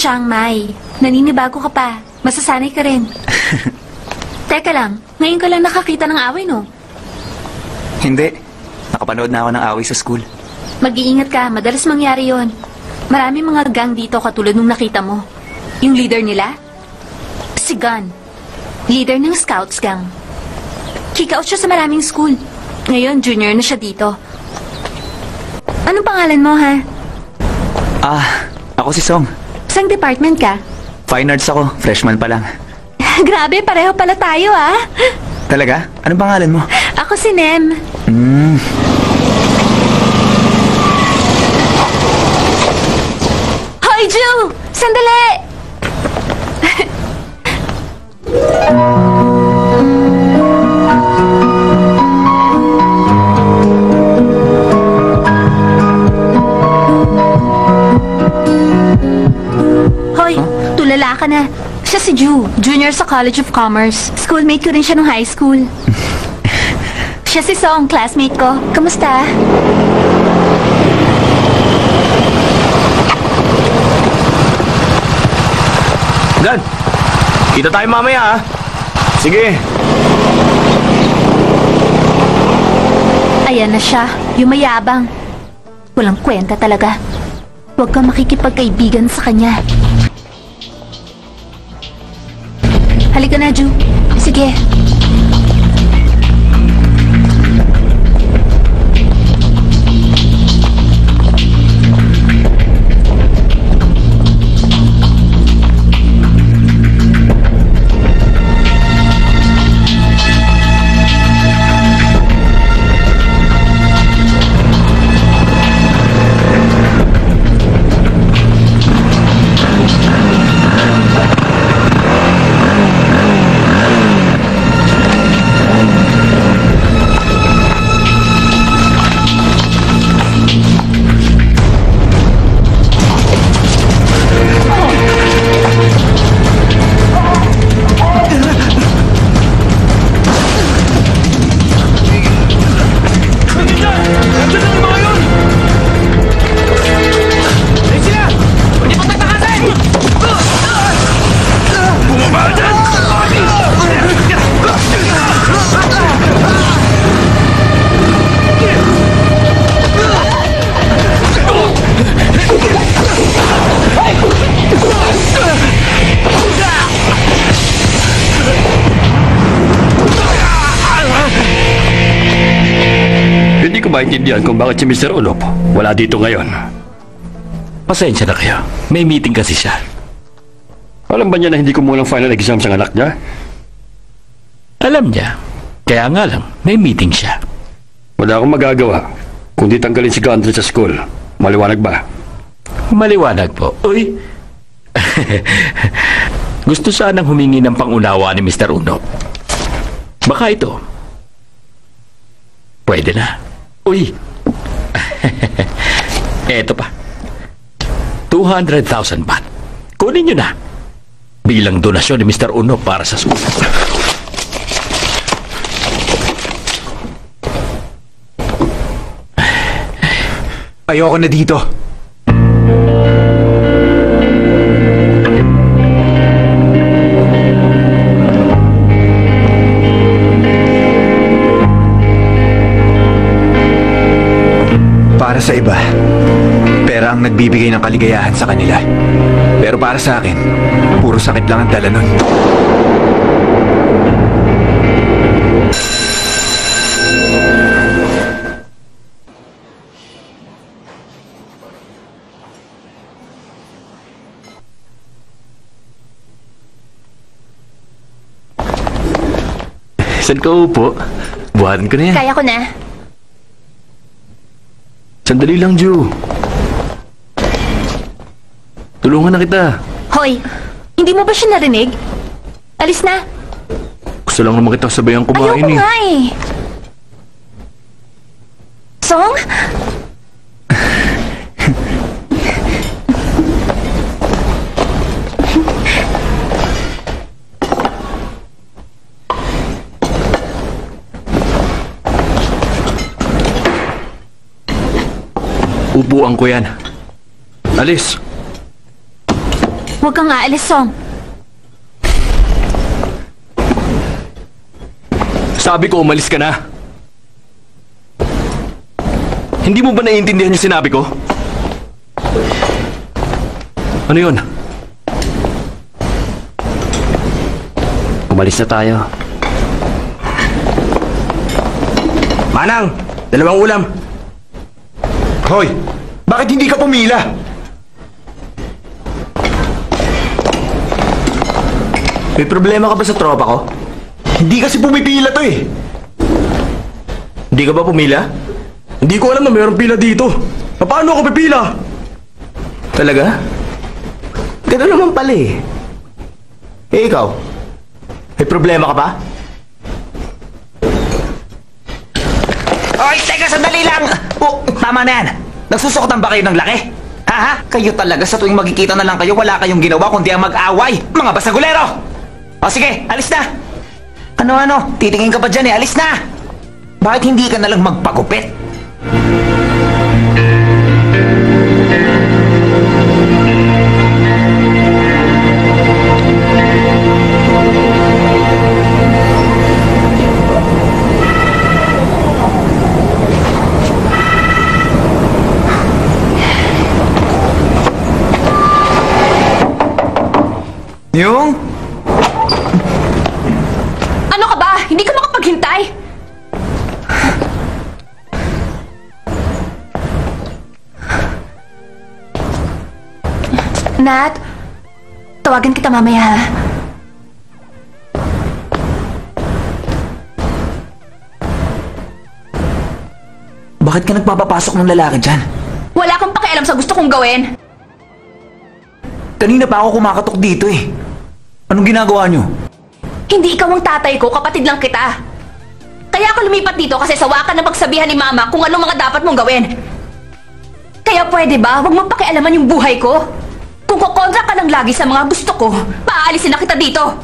Chiang Mai. Naninibago ka pa. Masasanay ka rin. Teka lang, ngayon ka lang nakakita ng away, no? Hindi. Nakapanood na ako ng away sa school. Mag-iingat ka, madalas mangyari yon. Marami mga gang dito katulad nung nakita mo. Yung leader nila? Si Gun. Leader ng Scouts gang. Kick-out siya sa maraming school. Ngayon, junior na siya dito. Anong pangalan mo, ha? Ah, ako si Song. Saan department ka? Fine arts ako. Freshman pa lang. Grabe, pareho pala tayo, ah. Talaga? Anong pangalan mo? Ako si Nem. Hmm. Hoy, Ju! Sandali! Si Ju, junior sa College of Commerce. Schoolmate ko rin siya nung high school. siya si Song, classmate ko. Kamusta? Gan! Kita tayo mamaya, ha? Sige. Ayan na siya, yung mayabang. Walang kwenta talaga. Huwag kang makikipagkaibigan sa kanya. Maintindihan kung bakit si Mr. Ulop wala dito ngayon. Pasensya na kayo. May meeting kasi siya. Alam ba niya na hindi ko mulang final exam sa anak niya? Alam niya. Kaya nga lang, may meeting siya. Wala akong magagawa kundi tanggalin si Gandre sa school. Maliwanag ba? Maliwanag po. Uy! Gusto sanang humingi ng pangunawa ni Mr. Uno. Baka ito. Pwede na. Uy! Eto pa. 200,000 baht. Kunin nyo na. Bilang donasyon ni Mr. Uno para sa school. Ayoko na dito. Para sa iba, pera ang nagbibigay ng kaligayahan sa kanila. Pero para sa akin, puro sakit lang ang dala nun. Saan ka upo? Buhatin ko na yan. Kaya ko na. Sandali lang, Ju. Tulungan na kita. Hoy, hindi mo ba siya narinig? Alis na. Gusto lang naman kita sabayang kumain Ayoko eh. nga eh. Song? Upuan ko yan. Alis. Huwag kang aalis, Song. Sabi ko, umalis ka na. Hindi mo ba naiintindihan yung sinabi ko? Ano yun? Umalis na tayo. Manang, dalawang ulam. Hoy! Bakit hindi ka pumila? May problema ka ba sa tropa ko? Hindi kasi pumipila to eh. Hindi ka ba pumila? Hindi ko alam na mayroong pila dito. Paano ako pipila? Talaga? Ganun naman pala eh. Eh ikaw, may problema ka ba? Oy, teka, sandali lang! Oh, tama na yan. Nagsusukotan ba kayo ng laki? Ha ha? Kayo talaga sa tuwing magkikita na lang kayo, wala kayong ginawa kundi ang mag-away. Mga basagulero! O sige, alis na! Ano-ano? Titingin ka pa dyan eh, alis na! Bakit hindi ka nalang magpagupit? Yung? Ano ka ba? Hindi ka makapaghintay? Nat, tawagan kita mamaya ha. Bakit ka nagpapapasok ng lalaki dyan? Wala kang pakialam sa gusto kong gawin. Kanina pa ako kumakatok dito eh. Anong ginagawa nyo? Hindi ikaw ang tatay ko, kapatid lang kita. Kaya ako lumipat dito kasi sawa ka na magsabihan ni Mama kung anong mga dapat mong gawin. Kaya pwede ba, huwag mong pakialaman yung buhay ko? Kung kukontra ka lang lagi sa mga gusto ko, paaalisin na kita dito.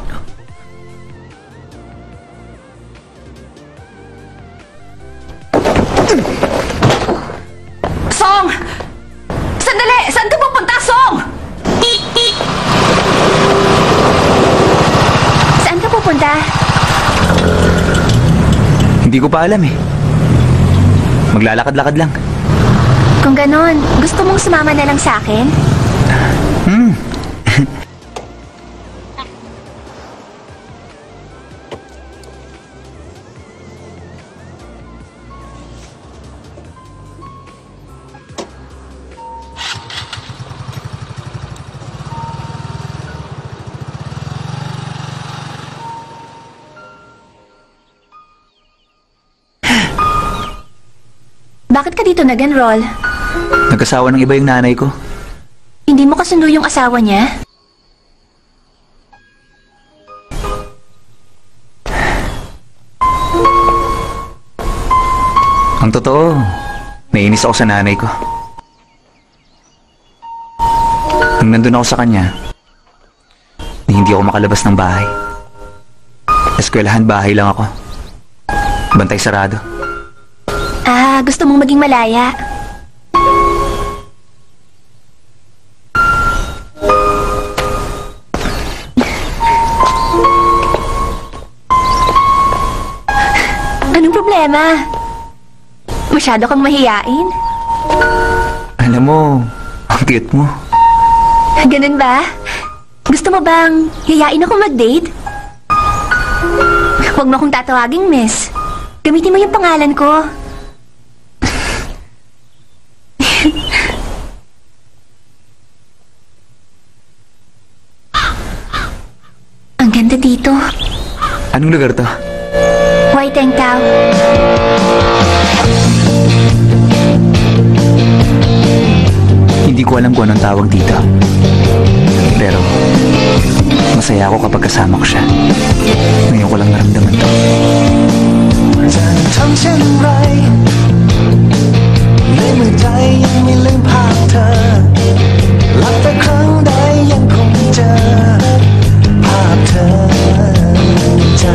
Song! Sandali! Saan ka pupunta, Song? Saan ka pupunta? Hindi ko pa alam eh. Maglalakad-lakad lang. Kung ganon, gusto mong sumama na lang sa akin? Bakit dito nag-enroll? Nagkasawa ng iba yung nanay ko. Hindi mo kasundo yung asawa niya? Ang totoo, nainis ako sa nanay ko. Nung nandun ako sa kanya, hindi ako makalabas ng bahay. Eskwelahan bahay lang ako. Bantay sarado. Ah, gusto mong maging malaya. Anong problema? Masyado kang mahiyain? Alam mo, ang cute mo. Ganun ba? Gusto mo bang yayain ako mag-date? Huwag mo akong tatawaging miss. Gamitin mo yung pangalan ko. Ang ganda dito. Anong lugar to? White Tank Tao. Hindi ko alam kung anong tawag dito. Pero, masaya ako kapag kasama ko siya. Ngayon ko lang naramdaman to. จะทำเช่นไร ในเมื่อใจยังไม่ลืมภาพเธอ หลับไปครั้งใดยังคงเจอ ภาพเธอ ใจ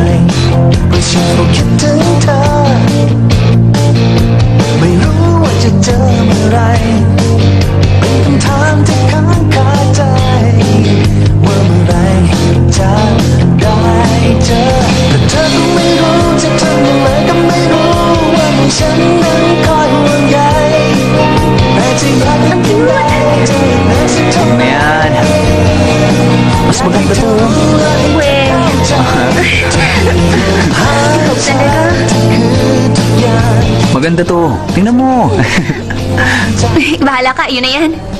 ไม่ใช่เพราคิดถึงเธอ ไม่รู้ว่าจะเจอเมื่อไร เป็นคำถามที่ค้างคาใจ ว่าเมื่อไรจะได้เจอ แต่เธอก็ไม่รู้จะทำยังไงก็ไม่รู้ว่าให้ฉันนั้นคอย Ayan. Mas maganda to. Well. Talaga? maganda to. Tingnan mo. Bahala ka. Yun na yan.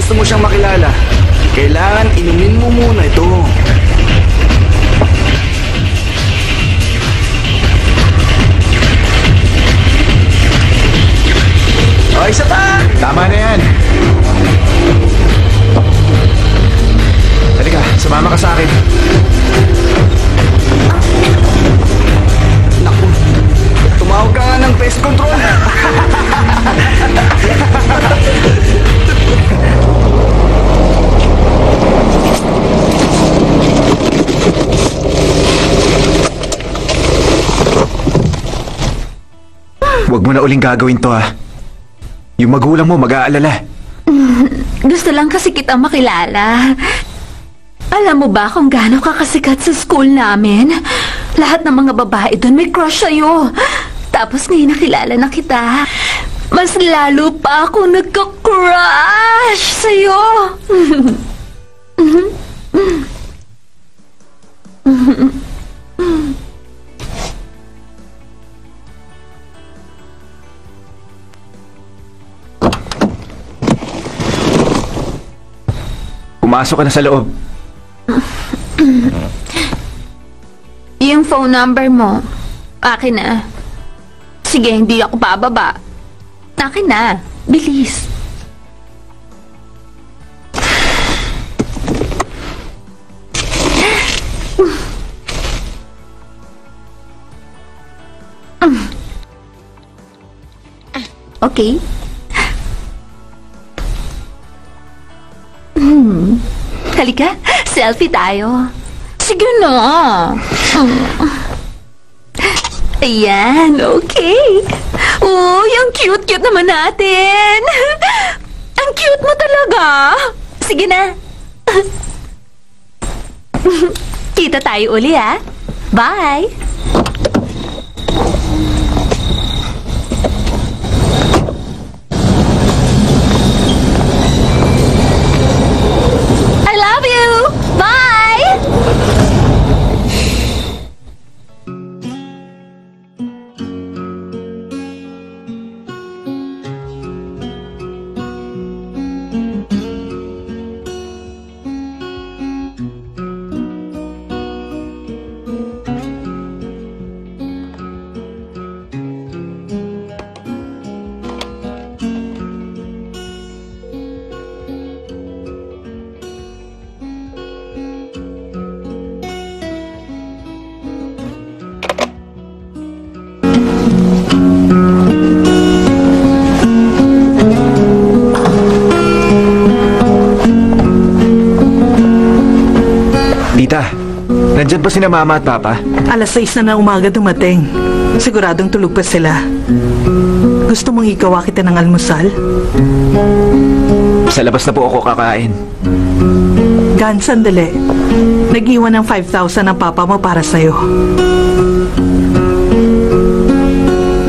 Gusto mo siyang makilala, kailangan inumin mo muna ito. O, isa pa. Tama na yan. Halika, sumama ka sa akin. Naku, tumawag ka nga ng pest control. Huwag mo na uling gagawin to ha. Yung magulang mo mag-aalala. Gusto lang kasi kita makilala. Alam mo ba kung gaano ka kasikat sa school namin? Lahat ng mga babae doon may crush sa'yo. Tapos ngayon nakilala na kita. Mas lalo pa ako nagka-crush sa'yo. Pumasok ka na sa loob. Yung phone number mo, akin na. Sige, hindi ako bababa. Akin na. Bilis. Okay. Halika, selfie tayo. Sige na. Ayan, okay. Uy, ang cute-cute naman natin. Ang cute mo talaga. Sige na. Kita tayo uli, ha? Bye. Love you. Nandyan ba sina mama at papa? Alas 6 na na umaga dumating. Siguradong tulog pa sila. Gusto mong ikawa kita ng almusal? Sa labas na po ako kakain. Gan, sandali. Nag-iwan ng 5,000 ang papa mo para sa'yo.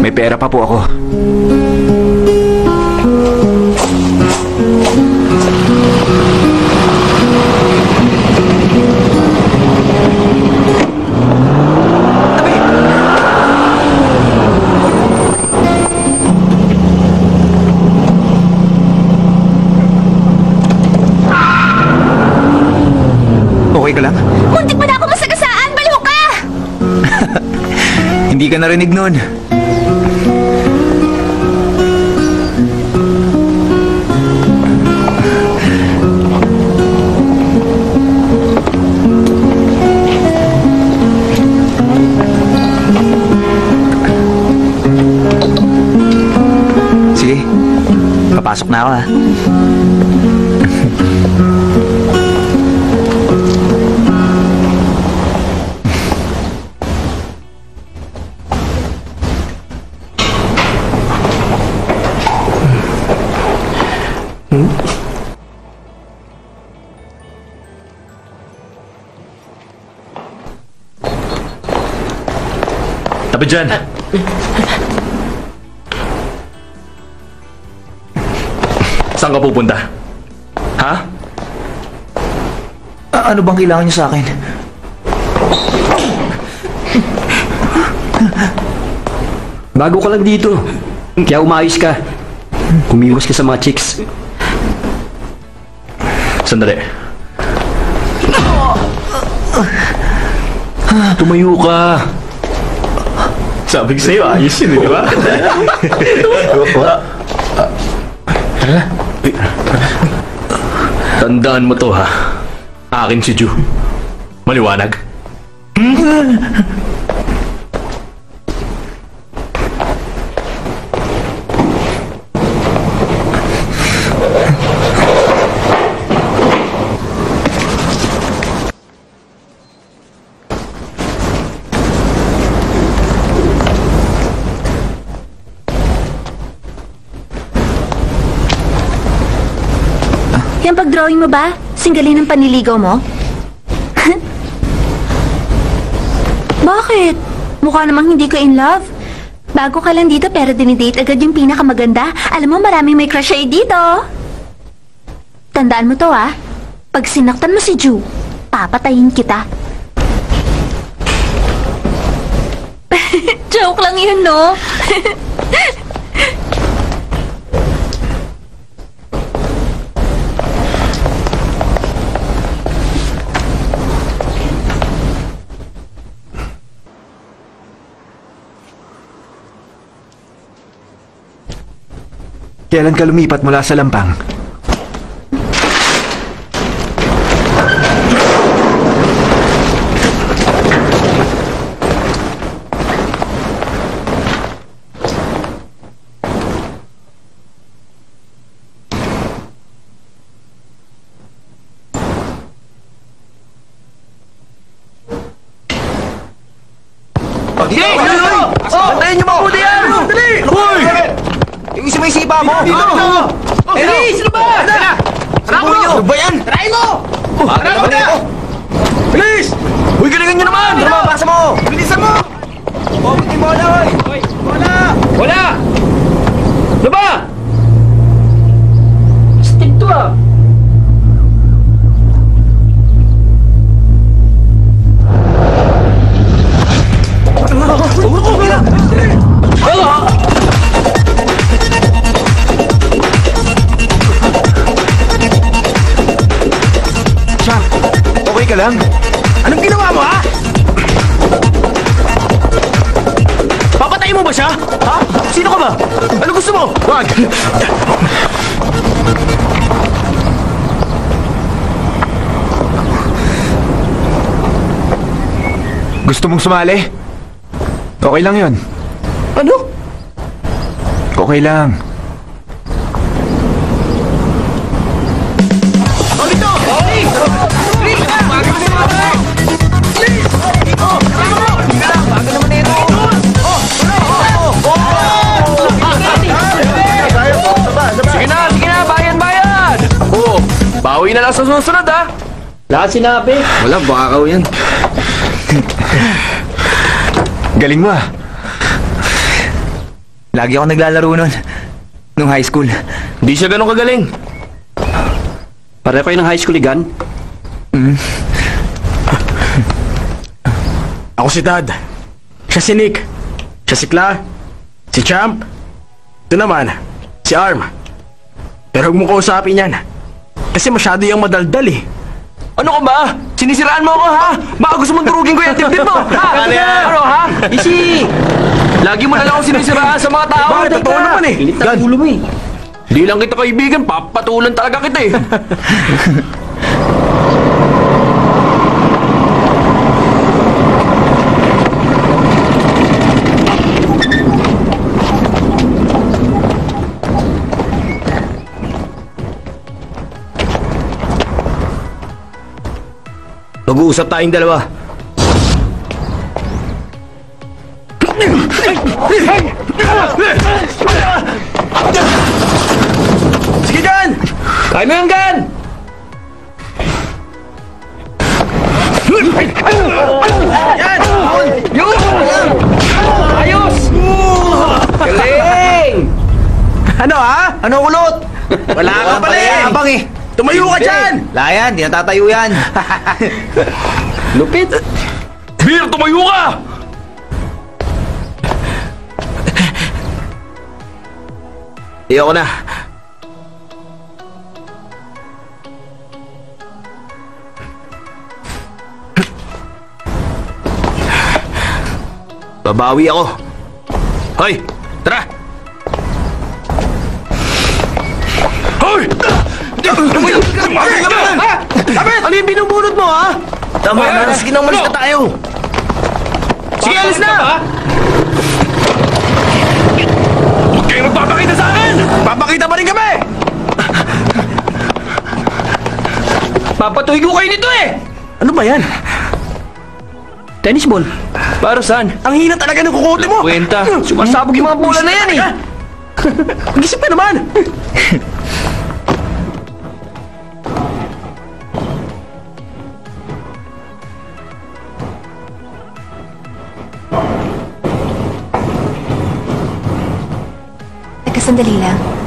May pera pa po ako. Narinig nun. Ano bang kailangan niyo sa akin? Bago ka lang dito. Kaya umayos ka. Kumiwas ka sa mga chicks. Sandali. Tumayo ka. Sabi ko sa'yo, ayos yun, di ba? Tandaan mo to, ha? Akin si Ju. Maliwanag. Yung pag-drawing mo ba? Singgalin ng panliligaw mo? Bakit? Mukha namang hindi ka in love. Bago ka lang dito pero dinidate agad yung pinakamaganda. Alam mo maraming may crush sa'yo dito. Tandaan mo to ah. Pag sinaktan mo si Ju, papatayin kita. Joke lang yun, no? Kailan ka lumipat mula sa Lampang? Sumali? Okay lang yon. Ano? Okay lang. Oh! Oh! Oh! Sige na, sige na, bayan, bayan! Oo, bawi na lang sa susunod ha! Lahat sinabi. Wala, baka yan. Galing mo ah. Lagi ako naglalaro nun. Nung high school. Hindi siya ganun kagaling. Pareho kayo ng high school, Igan? Ako si Dad. Siya si Nick. Siya si Cla. Si Champ. Ito naman, si Arm. Pero huwag mo kausapin yan. Kasi masyado yung madaldal eh. Ano ka ba? Sinisiraan mo ako, ha? Baka gusto mong turugin ko yung tip-tip mo, ha? Ano yan? Ano, ha? Easy! Lagi mo na lang ako sinisiraan sa mga tao. Bakit? Totoo naman eh. Gan. ulo mo eh. Di lang kita kaibigan, papatulan talaga kita eh. Mag-uusap tayong dalawa. Sige, Gan! Kaya mo yung gan! Yan! Yun! Ayos! Galing! Ano, ha? Ano kulot? Wala ka pala eh! Abang eh. Tumayo ka dyan! Layan, di natatayo yan. Lupit! Bir, tumayo ka! Ayoko na. Babawi ako. Hoy, tara! Ano yung binubunot mo, ha? Tama na, sige na, umalis na tayo. Sige, alis na! Huwag kayong magpapakita sa akin! Papakita pa rin kami! Papatuloy ko kayo nito eh! Ano ba yan? Tennis ball. Para saan? Ang hina talaga ng kukote mo! Kwenta. Sumasabog yung mga bola na yan eh. Mag-isip ka naman! Teka, sandali lang. Halika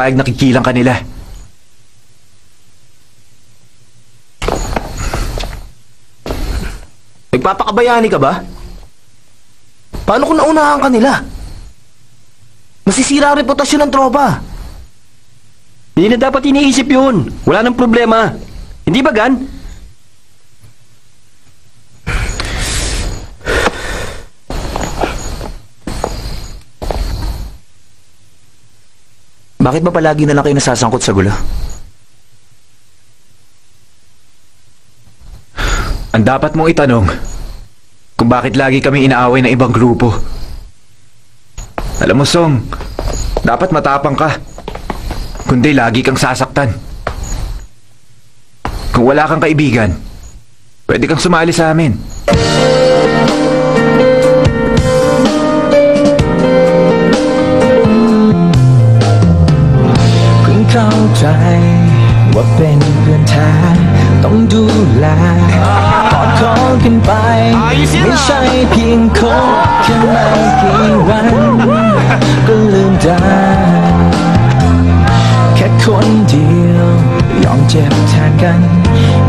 papayag na kikilang kanila. Nagpapakabayani ka ba? Paano kung naunahan ka nila? Masisira ang reputasyon ng tropa. Hindi na dapat iniisip yun. Wala nang problema. Hindi ba, Gan? Bakit ba palagi na lang kayo nasasangkot sa gulo? Ang dapat mong itanong, kung bakit lagi kami inaaway ng ibang grupo. Alam mo, Song, dapat matapang ka. Kundi lagi kang sasaktan. Kung wala kang kaibigan, pwede kang sumali sa amin. ว่าเป็นเพื่อนแท้ต้องดูแลกอดคอกันไป ไม่ใช่เพียงคบแค่ไม่กี่วัน ก็ลืมได้ แค่คนเดียว ยอมเจ็บแทนกัน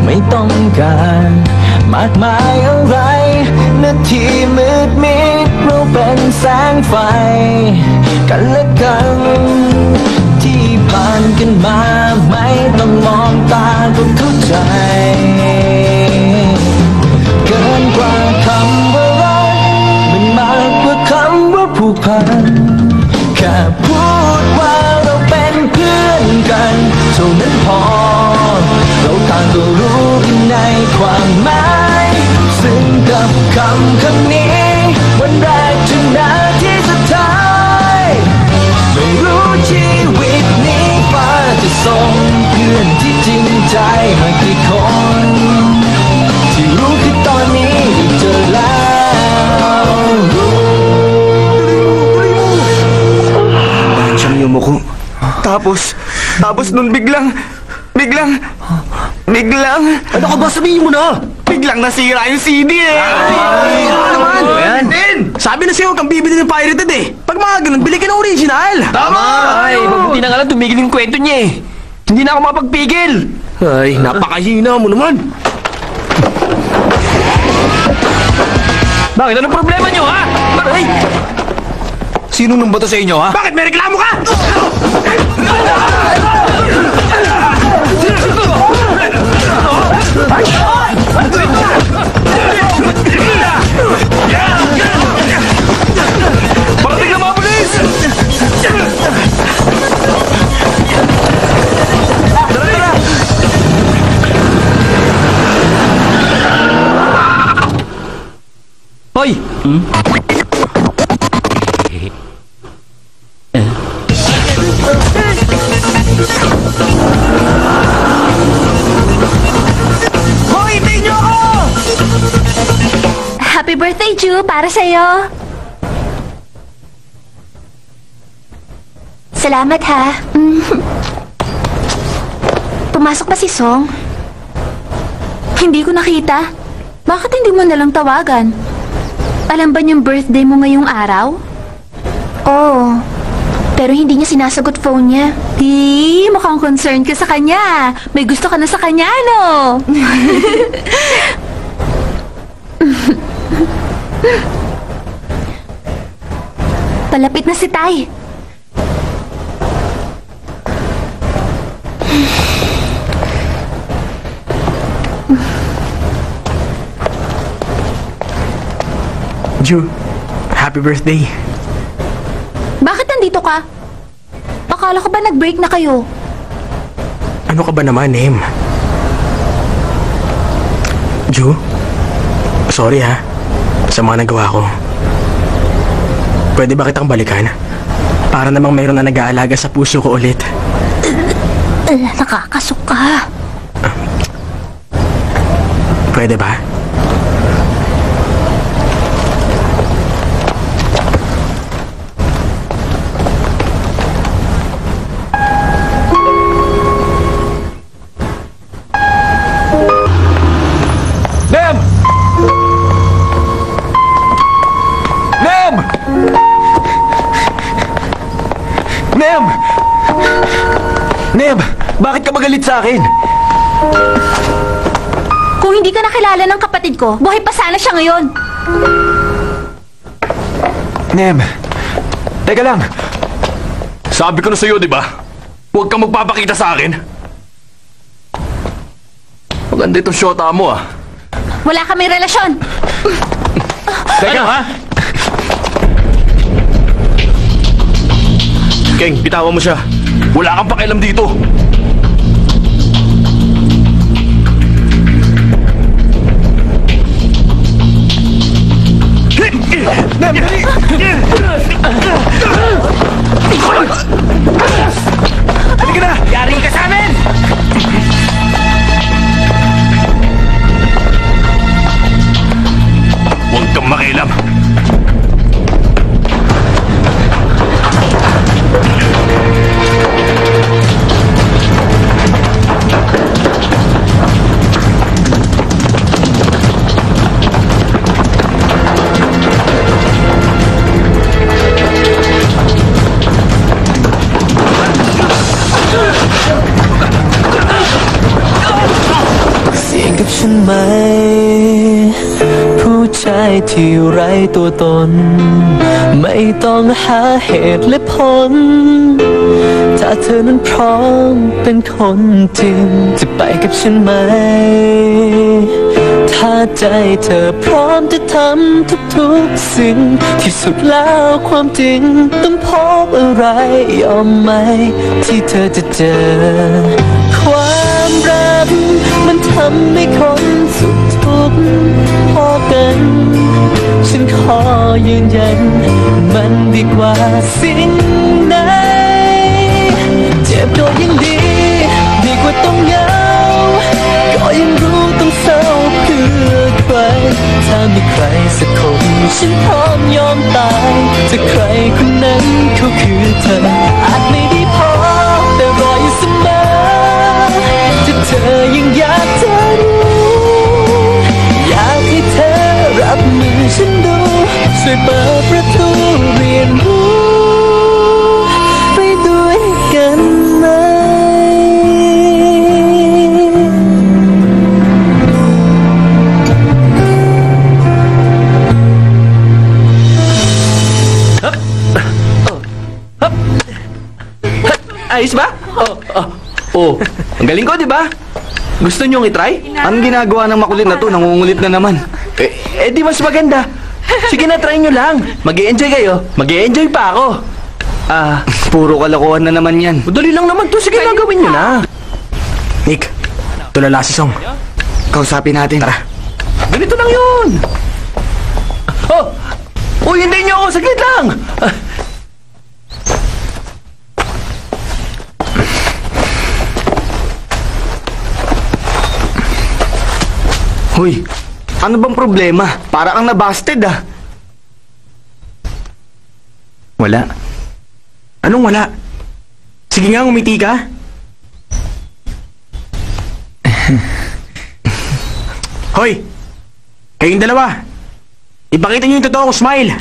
ไม่ต้องการ มากมายอะไร นาทีมืดมิดเราเป็นแสงไฟ กันและกัน ที่ผ่านกันมา ไม่ต้องมองตาก็เข้าใจ เกินกว่าคำว่ารักมันมากกว่าคำว่าผูกพัน แค่พูดว่าเราเป็นเพื่อนกันเท่านั้นพอ เราต่างก็รู้กันในความหมายซึ่งกับคำคำนี้ วันแรกถึงนาทีสุดท้าย ไม่รู้ชี ส่งเพื่อนที่จริงใจมากี่คน ที่รู้คือตอนนี้ได้เจอแล้ว Dahil siyang yumuko. Tapos, tapos nun biglang, biglang, biglang... Ano ka ba? Sabihin mo na! Biglang nasira yung CD eh! Ay, ano naman? Yan. Din! Sabi na sa'yo, huwag kang bibili ng pirated eh. Pag mga ganun, bili ka ng original. Tama! Ay, mabuti na nga lang tumigil yung kwento niya eh. Hindi na ako mapagpigil. Ay, napakahina mo naman. Bakit? Anong problema niyo, ha? Ay! Sino nung bato sa inyo, ha? Bakit may reklamo ka? Parating Hoy! Hoy, tingin niyo ako! Happy birthday, Ju! Para sa'yo! Salamat, ha? Mm. Pumasok ba si Song? Hindi ko nakita. Bakit hindi mo nalang tawagan? Alam ba niyang birthday mo ngayong araw? Oo. Pero hindi niya sinasagot phone niya. Di, mukhang concerned ka sa kanya. May gusto ka na sa kanya, no? Palapit na si Tay. Ju, happy birthday. Bakit nandito ka? Akala ko ba nag-break na kayo? Ano ka ba naman, Em? Ju, sorry ha. Sa mga nagawa ko. Pwede ba kitang balikan? Para namang mayroon na nag-aalaga sa puso ko ulit. Uh, nakakasok ka. Pwede ba? Bakit ka magalit sa akin? Kung hindi ka nakilala ng kapatid ko, buhay pa sana siya ngayon. Nem! Teka lang! Sabi ko na sa'yo, di ba? Huwag kang magpapakita sa akin. Maganda itong shota mo ah. Wala kami relasyon. Teka ha? Keng, bitawan mo siya. Wala kang pakialam dito. Nem! ชายที่ไร้ตัวตน ไม่ต้องหาเหตุและผล ถ้าเธอนั้นพร้อมเป็นคนจริง จะไปกับฉันไหม ถ้าใจเธอพร้อมจะทำทุกๆสิ่ง ที่สุดแล้วความจริง ต้องพบอะไรยอมไหม ที่เธอจะเจอ ความรักมันทำให้คนสุขทุกข์ กัน ฉันขอยืนยัน มันดีกว่าสิ่งไหนเจ็บก็ยังดี ดีกว่าต้องเหงาก็ยังรู้ต้องเศร้าเพื่อใคร ถ้ามีใครสักคน ฉันพร้อมยอมตายจะใครคนนั้นเขาคือเธอ อาจไม่ได้พอแต่รออยู่เสมอถ้าเธอยังอยากจะรู้อ ฉันดู ช่วยเปิดประตูเรียนรู้ ไปด้วยกันไหม Ayos ba? Oh, oh, oh. Ang galing ko, di ba? Gusto niyong itry? Ang ginagawa ng makulit na to, nangungulit na naman. Eh, di mas maganda. Sige na, try nyo lang. mag enjoy kayo. mag enjoy pa ako. Ah, Puro kalokohan na naman yan. madali lang naman to. Sige na, gawin nyo na. Nick, tulala si Song. Kausapin natin. Tara. Ganito lang yun. Oh! Uy, hindi nyo ako. Saglit lang. Ah, Hoy, ano bang problema? Para kang nabasted ah. Wala. Anong wala? Sige nga, umiti ka. Hoy! Kayong dalawa! Ipakita niyo yung totoong smile!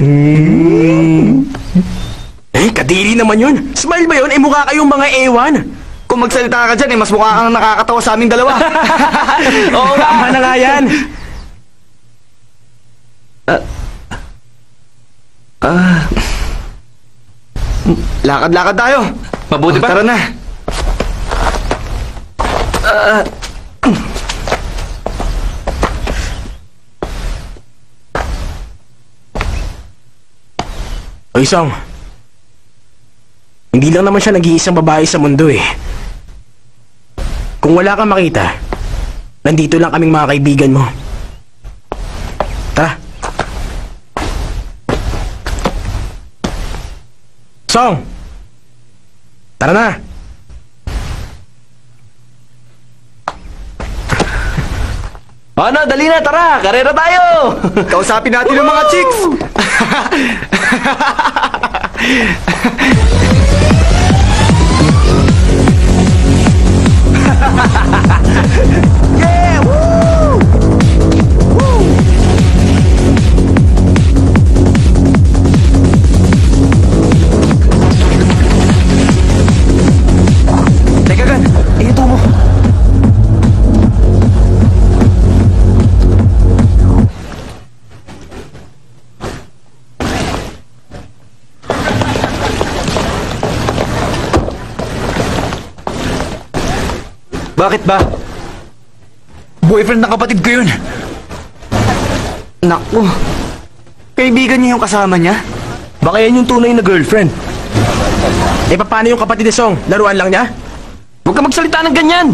Eh, kadiri naman yun! Smile ba yun? Eh, mukha kayong mga ewan! Kung magsalita ka dyan, eh, mas mukha kang nakakatawa sa aming dalawa. Oo nga! Tama na nga yan! Lakad-lakad tayo. Mabuti ba? Tara na. Hoy, Song. Hindi lang naman siya nag-iisang babae sa mundo eh. Kung wala kang makita, nandito lang kaming mga kaibigan mo. Song! Tara na! Ano, dali na, tara! Karera tayo! Kausapin natin yung mga chicks. Bakit ba? Boyfriend ng kapatid ko yun. Naku. Kaibigan niya yung kasama niya? Baka yan yung tunay na girlfriend. Eh, paano yung kapatid ni Song? Laruan lang niya? Huwag ka magsalita ng ganyan!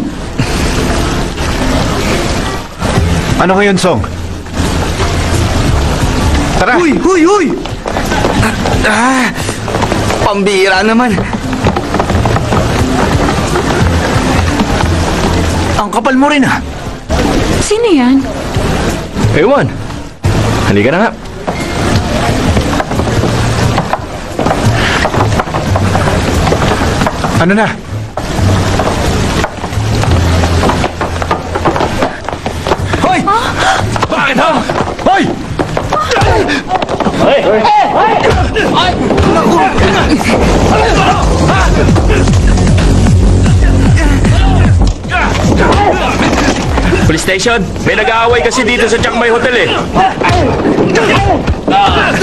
Ano ngayon, Song? Tara! Huy, huy, huy! Ah, ah, pambira naman. Ang kapal mo rin ah. Sino yan? Ewan. Halika na nga. Ano na? Hoy! Bakit ha? Hoy! Police station, may nag-aaway kasi dito sa Chiang Mai Hotel eh. Umalis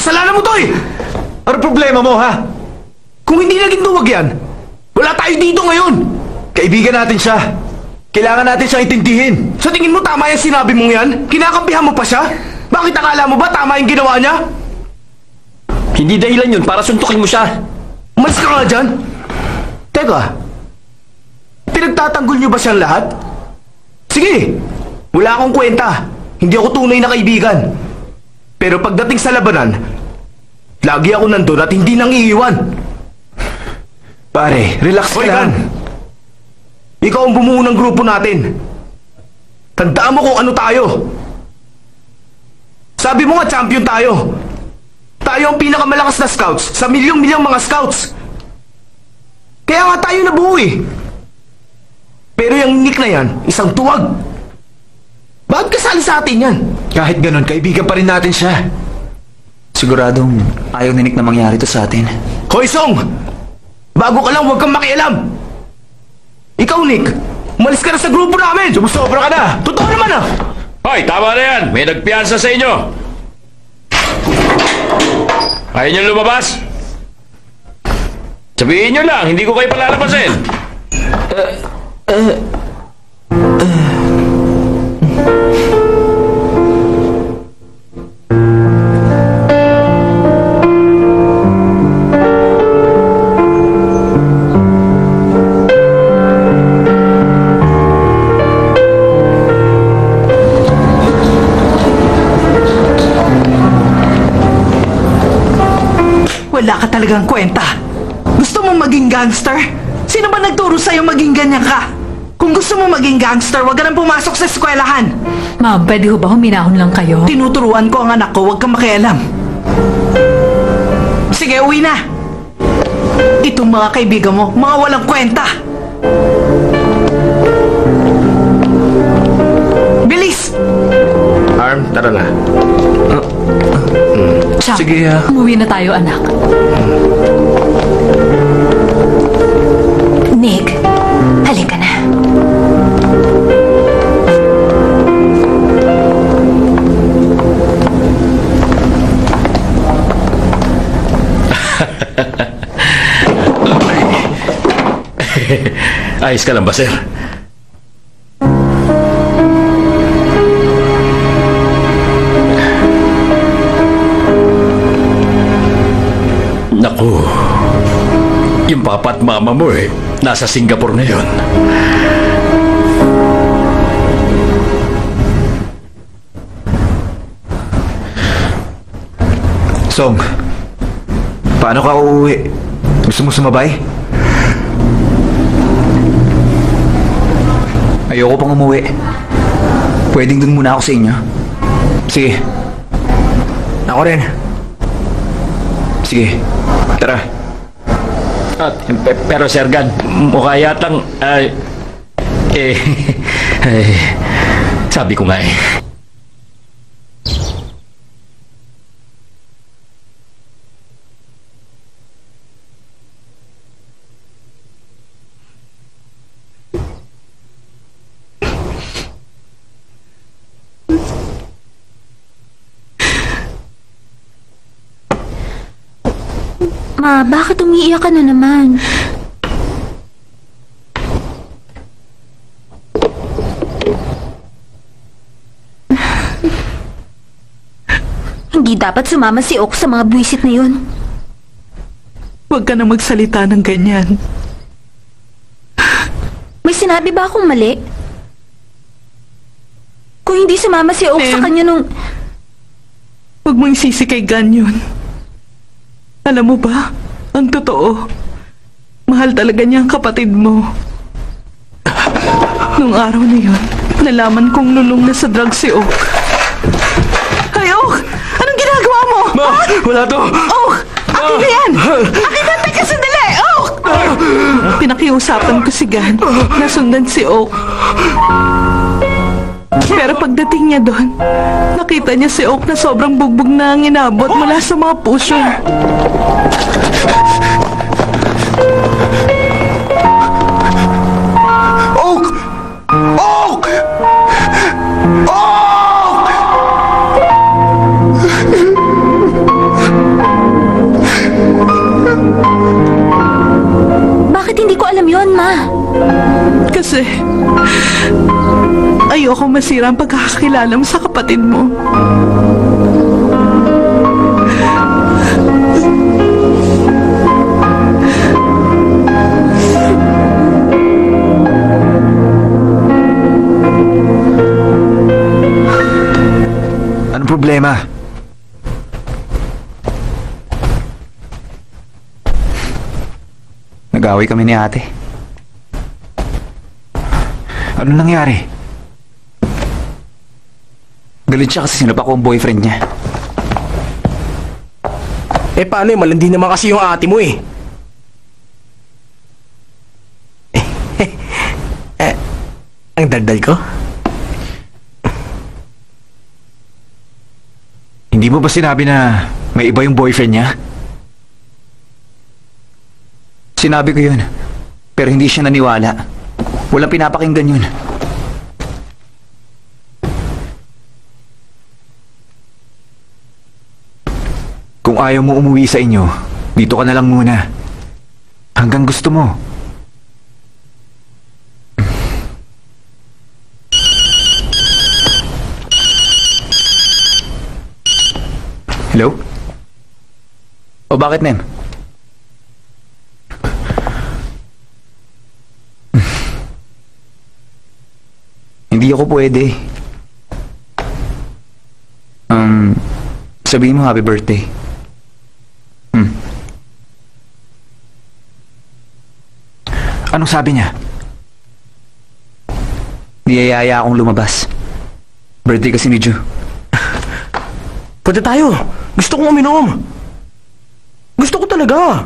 Kasalanan mo to eh! Ano problema mo, ha? Kung hindi naging duwag yan, wala tayo dito ngayon! Kaibigan natin siya. Kailangan natin siyang intindihin. Sa tingin mo tama yung sinabi mong yan? Kinakampihan mo pa siya? Bakit akala mo ba tama yung ginawa niya? Hindi dahilan yun para suntukin mo siya. Umalis ka nga dyan! Teka, pinagtatanggol niyo ba siyang lahat? Sige, wala akong kwenta. Hindi ako tunay na kaibigan. Pero pagdating sa labanan, lagi ako nandun at hindi nang iiwan. Pare, relax ka Hoy, lang. Gan! Ikaw ang bumuo ng grupo natin. Tandaan mo kung ano tayo. Sabi mo nga champion tayo. Tayo ang pinakamalakas na scouts sa milyong-milyong mga scouts. Kaya nga tayo nabuo eh. Pero yung Nick na yan, isang tuwag. Bakit kasali sa atin yan? Kahit ganun, kaibigan pa rin natin siya. Siguradong ayaw ni Nick na mangyari to sa atin. Hoy Song! Bago ka lang, huwag kang makialam! Ikaw, Nick, umalis ka na sa grupo namin! Sumusobra ka na! Totoo naman ah! Hoy, tama na yan. May nagpiyansa sa inyo. Ayaw niyo lumabas? Sabihin niyo lang, hindi ko kayo palalabasin. Wala ka talagang kwenta. Gusto mo maging gangster? Sino ba nagturo sa'yo maging ganyan ka? Kung gusto mo maging gangster, wag ka nang pumasok sa eskwelahan. Ma'am, pwede ho ba huminahon lang kayo? Tinuturuan ko ang anak ko, wag kang makialam. Sige, uwi na. Itong mga kaibigan mo, mga walang kwenta. Bilis! Arm, tara na. Chuck, Sige, ah. umuwi na tayo, anak. Nick, halika na. Ayos ka lang ba, sir? Mama mo eh, nasa Singapore ngayon. Song, paano ka uuwi? Gusto mo sumabay? Ayoko pang umuwi. Pwedeng dun muna ako sa inyo. Sige. Ako rin. Sige, tara. Pero Sir Gan, mukha yatang... ay, eh, eh, sabi ko nga eh. Bakit umiiyak ka na naman? Hindi dapat sumama si Ok sa mga buwisit na yun. Huwag ka na magsalita ng ganyan. May sinabi ba akong mali? Kung hindi sumama si Ok sa Em. kanya nung... Huwag mo isisi kay Gan yun. Alam mo ba, ang totoo, mahal talaga niya ang kapatid mo. Nung araw na yun, nalaman kong lulong na sa drugs si Oak. Ay, Oak! Anong ginagawa mo? Ma, wala to. Oak! Akin na yan! Akin na! Teka, sandali! Oak! Pinakiusapan ko si Gan. Nasundan si Oak. Pero pagdating niya doon, nakita niya si Oak na sobrang bugbog na ang inabot mula sa mga puso. Oak! Oak! Oak! Bakit hindi ko alam yon Ma? Kasi, ayoko masira ang pagkakakilala mo sa kapatid mo. Anong problema? Nag-away kami ni ate. Ano nangyari? Galit siya kasi sinapa ko ang boyfriend niya. Eh paano eh, malandi naman kasi yung ate mo eh. eh, ang daldal ko? Hindi mo ba sinabi na may iba yung boyfriend niya? Sinabi ko yun. Pero hindi siya naniwala. Walang pinapakinggan yun. Kung ayaw mo umuwi sa inyo, dito ka na lang muna. Hanggang gusto mo. Hello? O bakit, Nem? Hindi ako pwede. Um, sabihin mo happy birthday. Anong sabi niya? Niyayaya akong lumabas. Birthday kasi ni Ju. Punta tayo. Gusto kong uminom. Gusto ko talaga.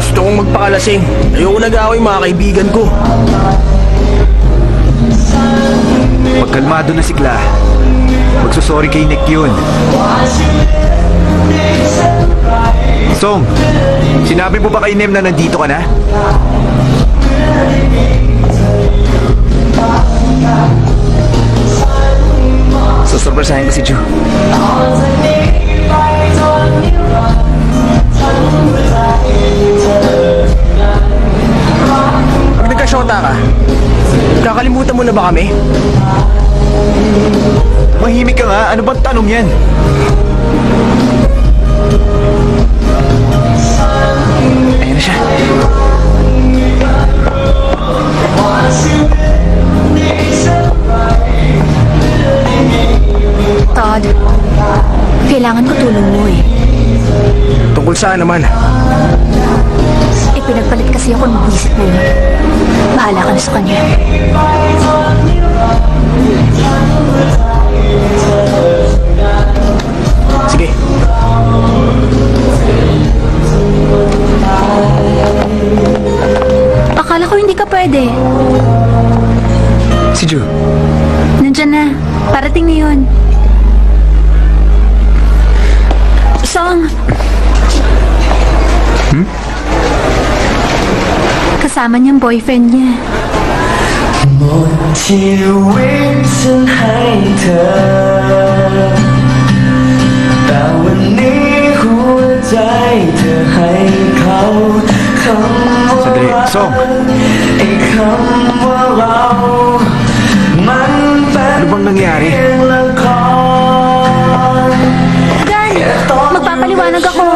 Gusto kong magpakalasing. Ayoko nag-away mga kaibigan ko. Pagkalmado na si Kla, magsusorry kay Nick yun. Song, sinabi mo ba kay Nem na nandito ka na? Susurpresahin ko si Ju. Pag nagka-shota ka, kakalimutan mo na ba kami? Mahimik ka nga, ano bang tanong yan? Ayan na siya. Todd, kailangan ko tulong mo eh. Tungkol saan naman? Pinagpalit kasi ako ng visit na yun. Bahala ka na sa kanya. Sige. Akala ko hindi ka pwede. Si Ju, Nandyan na. Parating na yun. Song Kasama niyang boyfriend niya. ชีวิตฉันให้เธอ แต่วันนี้หัวใจเธอให้เขาคำว่า Sandali, รัก Song. ไอ้คำว่าเรา มันเป็น ano bang nangyari? เพียงละคร Dan, magpapaliwanag ako.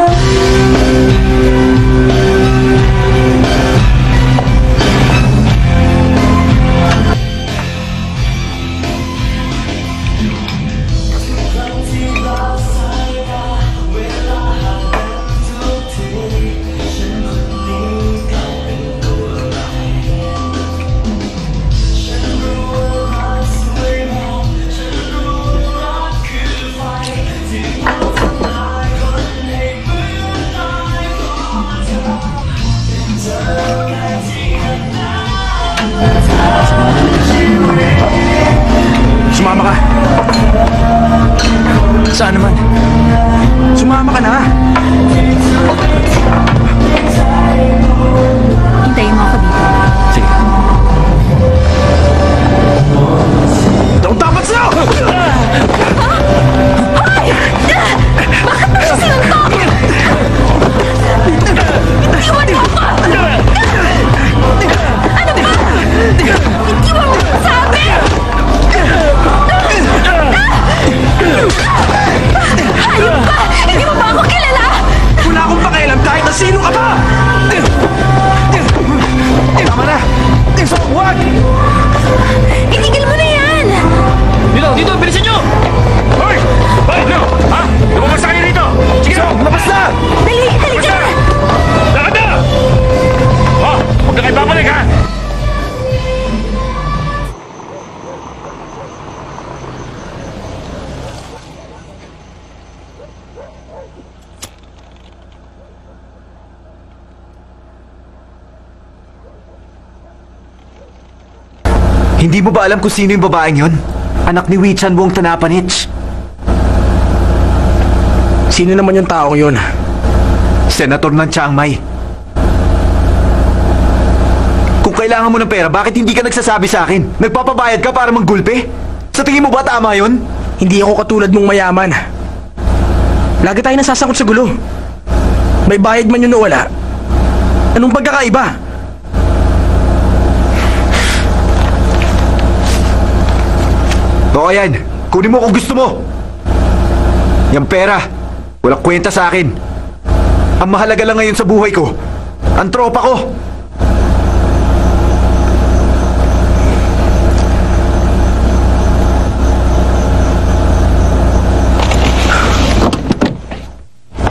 Saan naman? Sumama ka na. Sino ka pa! Tama na! So, wag! Itigil mo na yan! Dito, dito, bilisan nyo! Hoy! Hoy! Ano? Ha? Lumabas na kayo rito! Sige na! Labas na! Dali, halika na! Lakad na! Oh! Huwag na kayo babalik ha! Hindi mo ba alam kung sino yung babaeng yon? Anak ni Wichan Wong Tanapanich. Sino naman yung taong yun? Senator ng Chiang Mai. Kung kailangan mo ng pera, bakit hindi ka nagsasabi sa akin? Nagpapabayad ka para manggulpe? Sa tingin mo ba tama yon? Hindi ako katulad mong mayaman. Lagi tayo nasasangkot sa gulo. May bayad man yun o wala. Anong pagkakaiba? O yan, kunin mo kung gusto mo. Yung pera, walang kwenta sa akin. Ang mahalaga lang ngayon sa buhay ko, ang tropa ko.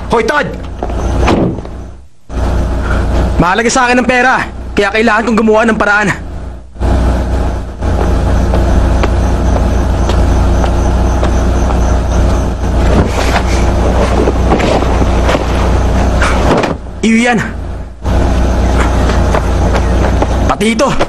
Hoy, Todd! Mahalaga sa akin ang pera. Kaya kailangan kong gumawa ng paraan. Iyo yan. Pati ito.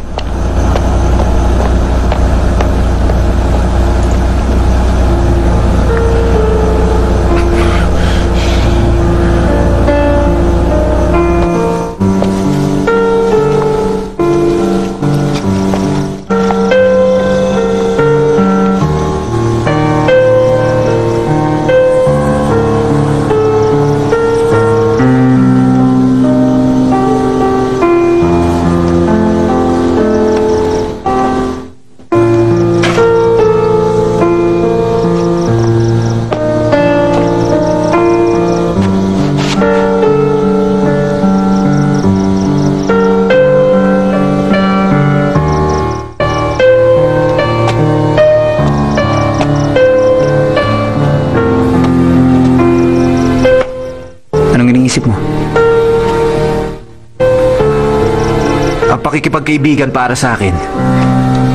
Pakikipagkaibigan para sa akin.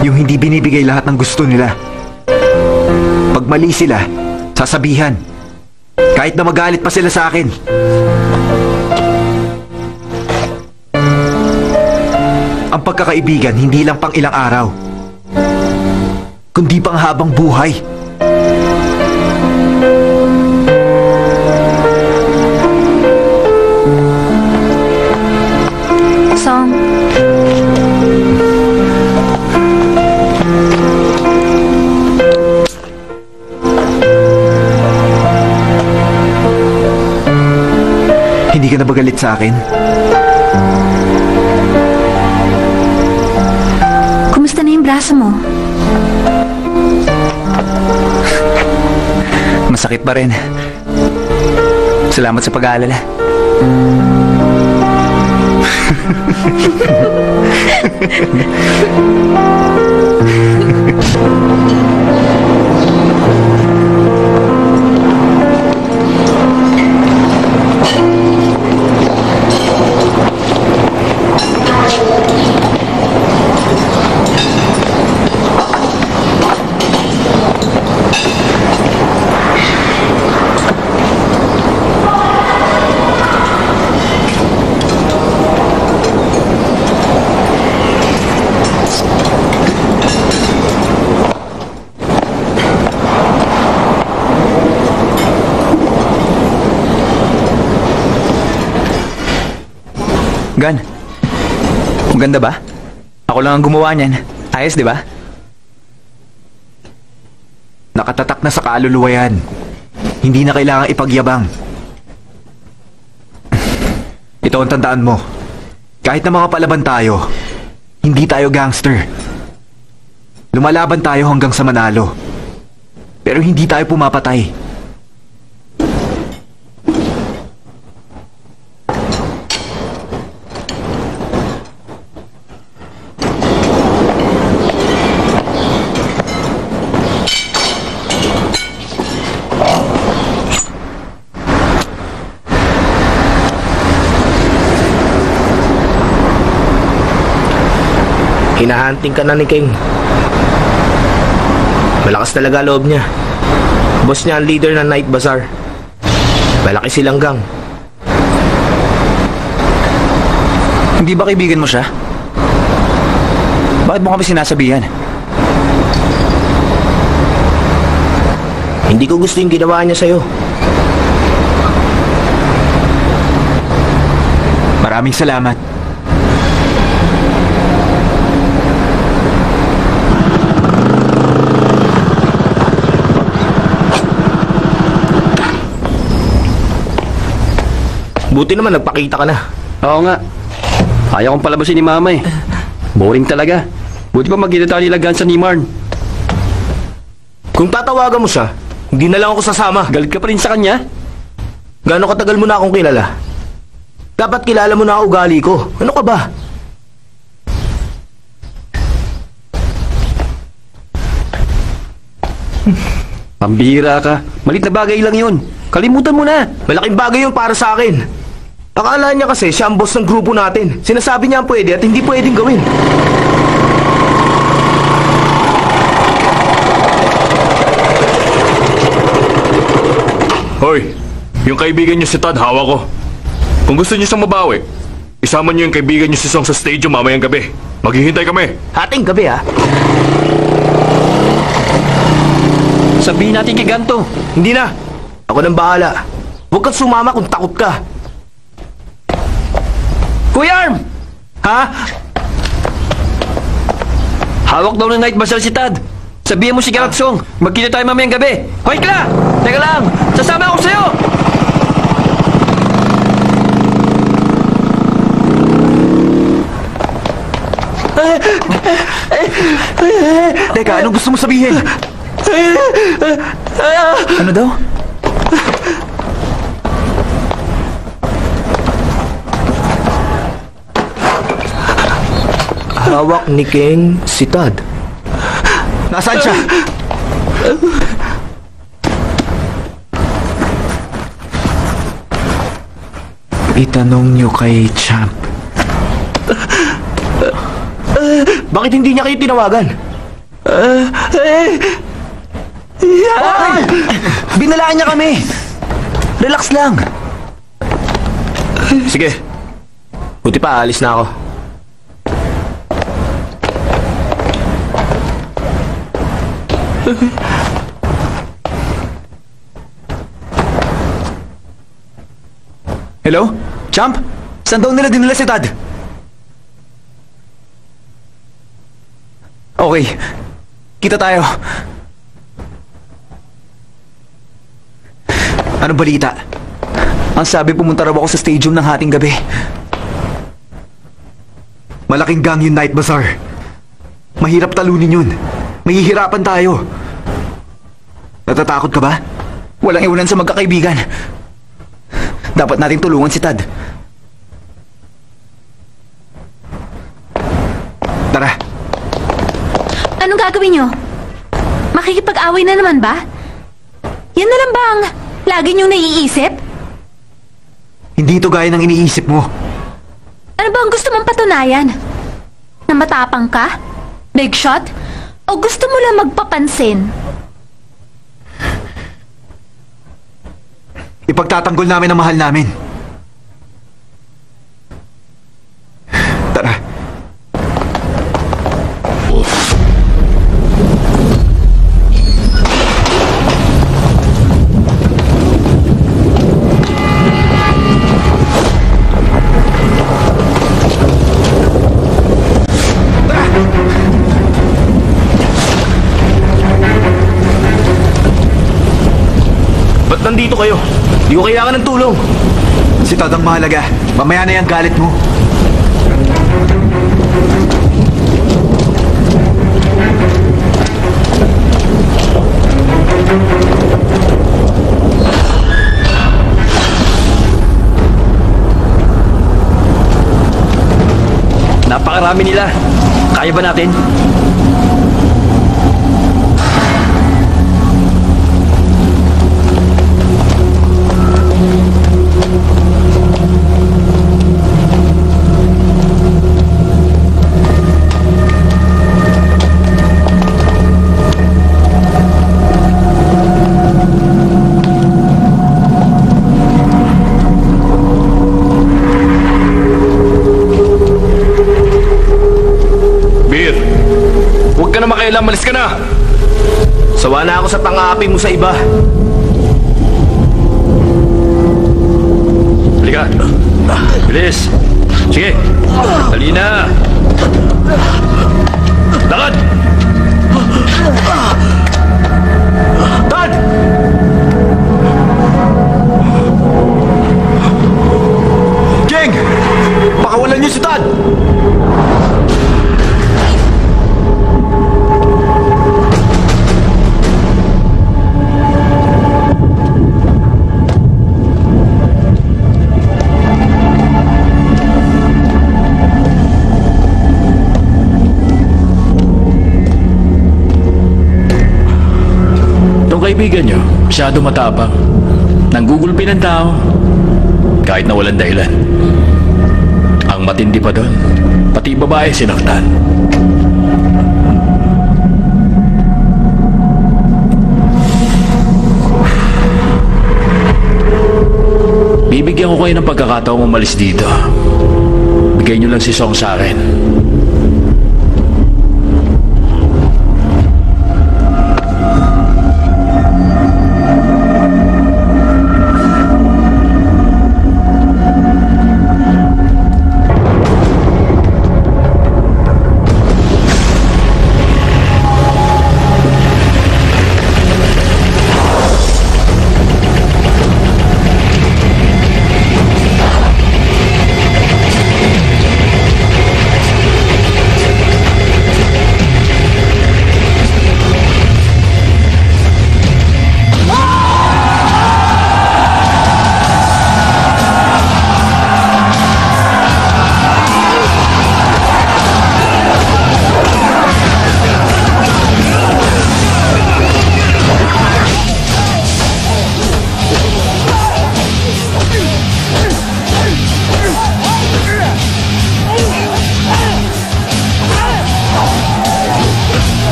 Yung hindi binibigay lahat ng gusto nila. Pag mali sila, sasabihan. Kahit na magalit pa sila sa akin. Ang pagkakaibigan hindi lang pang ilang araw. Kundi pang habang buhay. Galit sa akin? kumusta na yung braso mo? Masakit pa rin. Salamat sa pag-aalala. ang ganda ba? Ako lang ang gumawa niyan. Ayos, di ba? Nakatatak na sa kaluluwa yan. Hindi na kailangan ipagyabang. Ito ang tandaan mo. Kahit na mga palaban tayo, hindi tayo gangster. Lumalaban tayo hanggang sa manalo. Pero hindi tayo pumapatay. Hinahanting ka na ni King. Malakas talaga loob niya. Boss niya ang leader ng Night Bazaar. Malaki silang gang. Hindi ba kaibigan mo siya? Bakit mo kami sinasabihan? Hindi ko gusto yung ginawa niya sa'yo. Maraming salamat. Buti naman nagpakita ka na. Oo nga. Ayaw kong palabasin ni Mama eh. Boring talaga. Buti pa magkita tayo nila Gansa ni Marn. Kung tatawagan mo siya, hindi na lang ako sasama. Galit ka pa rin sa kanya? Gano'ng katagal mo na akong kilala? Dapat kilala mo na ang ugali ko. Ano ka ba? Pambira ka. Malit na bagay lang yun. Kalimutan mo na. Malaking bagay yung para sa akin. Akala niya kasi siya ang boss ng grupo natin. Sinasabi niya ang pwede at hindi pwedeng gawin. Hoy, yung kaibigan niyo si Todd, hawa ko. Kung gusto niyo siyang mabawi, isama niyo yung kaibigan niyo si Song sa stadium mamayang gabi. Maghihintay kami. Hating gabi ha. Sabihin natin kay Ganto. Hindi na. Ako nang bahala. Huwag kang sumama kung takot ka. Kuya Arm! Ha? Hawak daw ng night bazaar si Tad. Sabihin mo si Galatsong, magkita tayo mamayang gabi. Hoy, Kla! Teka lang! Sasama ako sa'yo! Teka, anong gusto mo sabihin? Ano daw? Hawak ni King si Todd. Nasaan siya? Itanong niyo kay Champ. Bakit hindi niya kayo tinawagan? Uh, eh, Ay! Binalaan niya kami! Relax lang! Sige. Buti pa, alis na ako. Hello? Champ? Saan daw nila dinala si Tad? Okay. Kita tayo. Ano balita? Ang sabi pumunta raw ako sa stadium ng hating gabi. Malaking gang yung Night Bazaar. Mahirap talunin yun. Mahihirapan tayo. Natatakot ka ba? Walang iwanan sa magkakaibigan. Dapat nating tulungan si Tad. Tara, Anong gagawin nyo? Makikipag-away na naman ba? Yan na lang ba ang lagi nyong naiisip? hindi ito gaya ng iniisip mo. Ano ba ang gusto mong patunayan? Na matapang ka? Big shot? O gusto mo lang magpapansin? Ipagtatanggol namin ang mahal namin. Di ko kailangan ng tulong. Si Tad ang mahalaga. Mamaya na yung galit mo. Napakarami nila. Kaya ba natin? Makailang, malis ka na! Sawa na ako sa pang-aapi mo sa iba. Masyado matapang. Nanggugulpi ng tao. Kahit na walang dahilan. Ang matindi pa doon, pati babae sinaktan. Bibigyan ko kayo ng pagkakataong umalis dito. Bigay nyo lang si Song sa akin.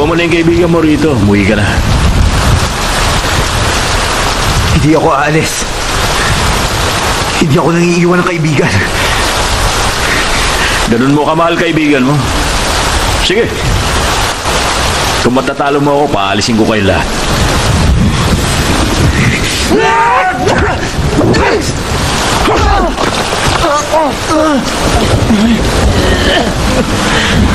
Iwan mo na yung kaibigan mo rito. Umuwi ka na. Hindi ako aalis. Hindi ako nangiiwan ng kaibigan. Ganun mo kamahal kaibigan mo. Sige. Kung matatalo mo ako, paalisin ko kayo lahat. Mukhang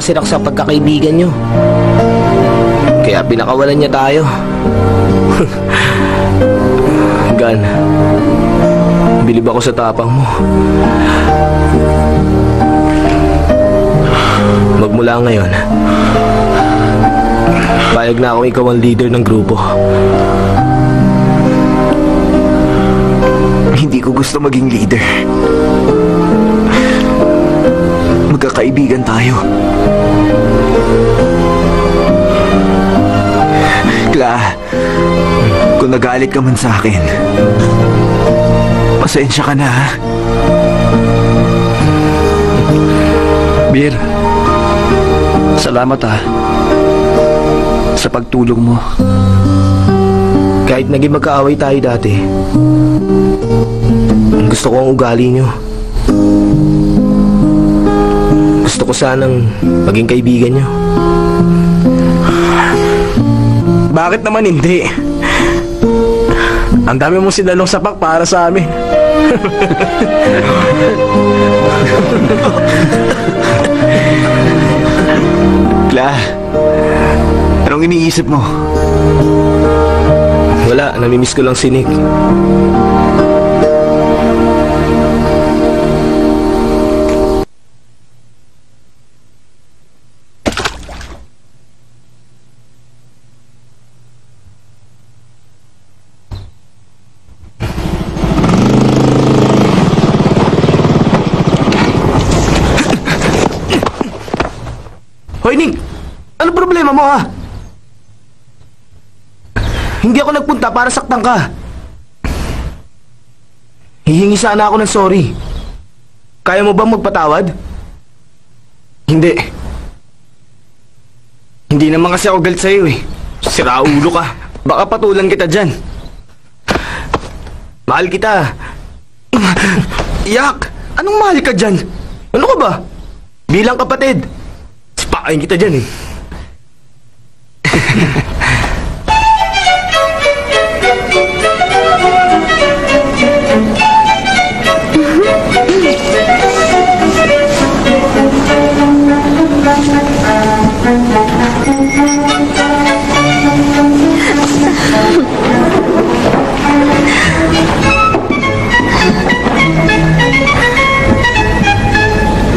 Rock sa pagkakaibigan nyo. Kaya pinakawalan niya tayo. Gan, bilib ako sa tapang mo. Magmula ngayon, payag na ako ikaw ang leader ng grupo. Hindi ko gusto maging leader. Magkakaibigan tayo. Kung nagalit ka man sa akin, pasensya ka na ha. Bir, salamat ah. Sa pagtulong mo. Kahit naging magkaaway tayo dati, gusto ko ang ugali nyo. Gusto ko sanang maging kaibigan nyo. Bakit naman hindi? Ang dami mong sinalong sapak para sa amin. Kla, anong iniisip mo? Wala, namimiss ko lang si Nick. Hoy, Nick! Ano problema mo, ha? Hindi ako nagpunta para saktan ka. Hihingi sana ako ng sorry. Kaya mo bang magpatawad? Hindi. Hindi naman kasi ako galit sa'yo eh. Sira ulo ka. Baka patulan kita dyan. Mahal kita. Yak! Anong mahal ka dyan? Ano ka ba? Bilang kapatid. Sipain kita dyan eh.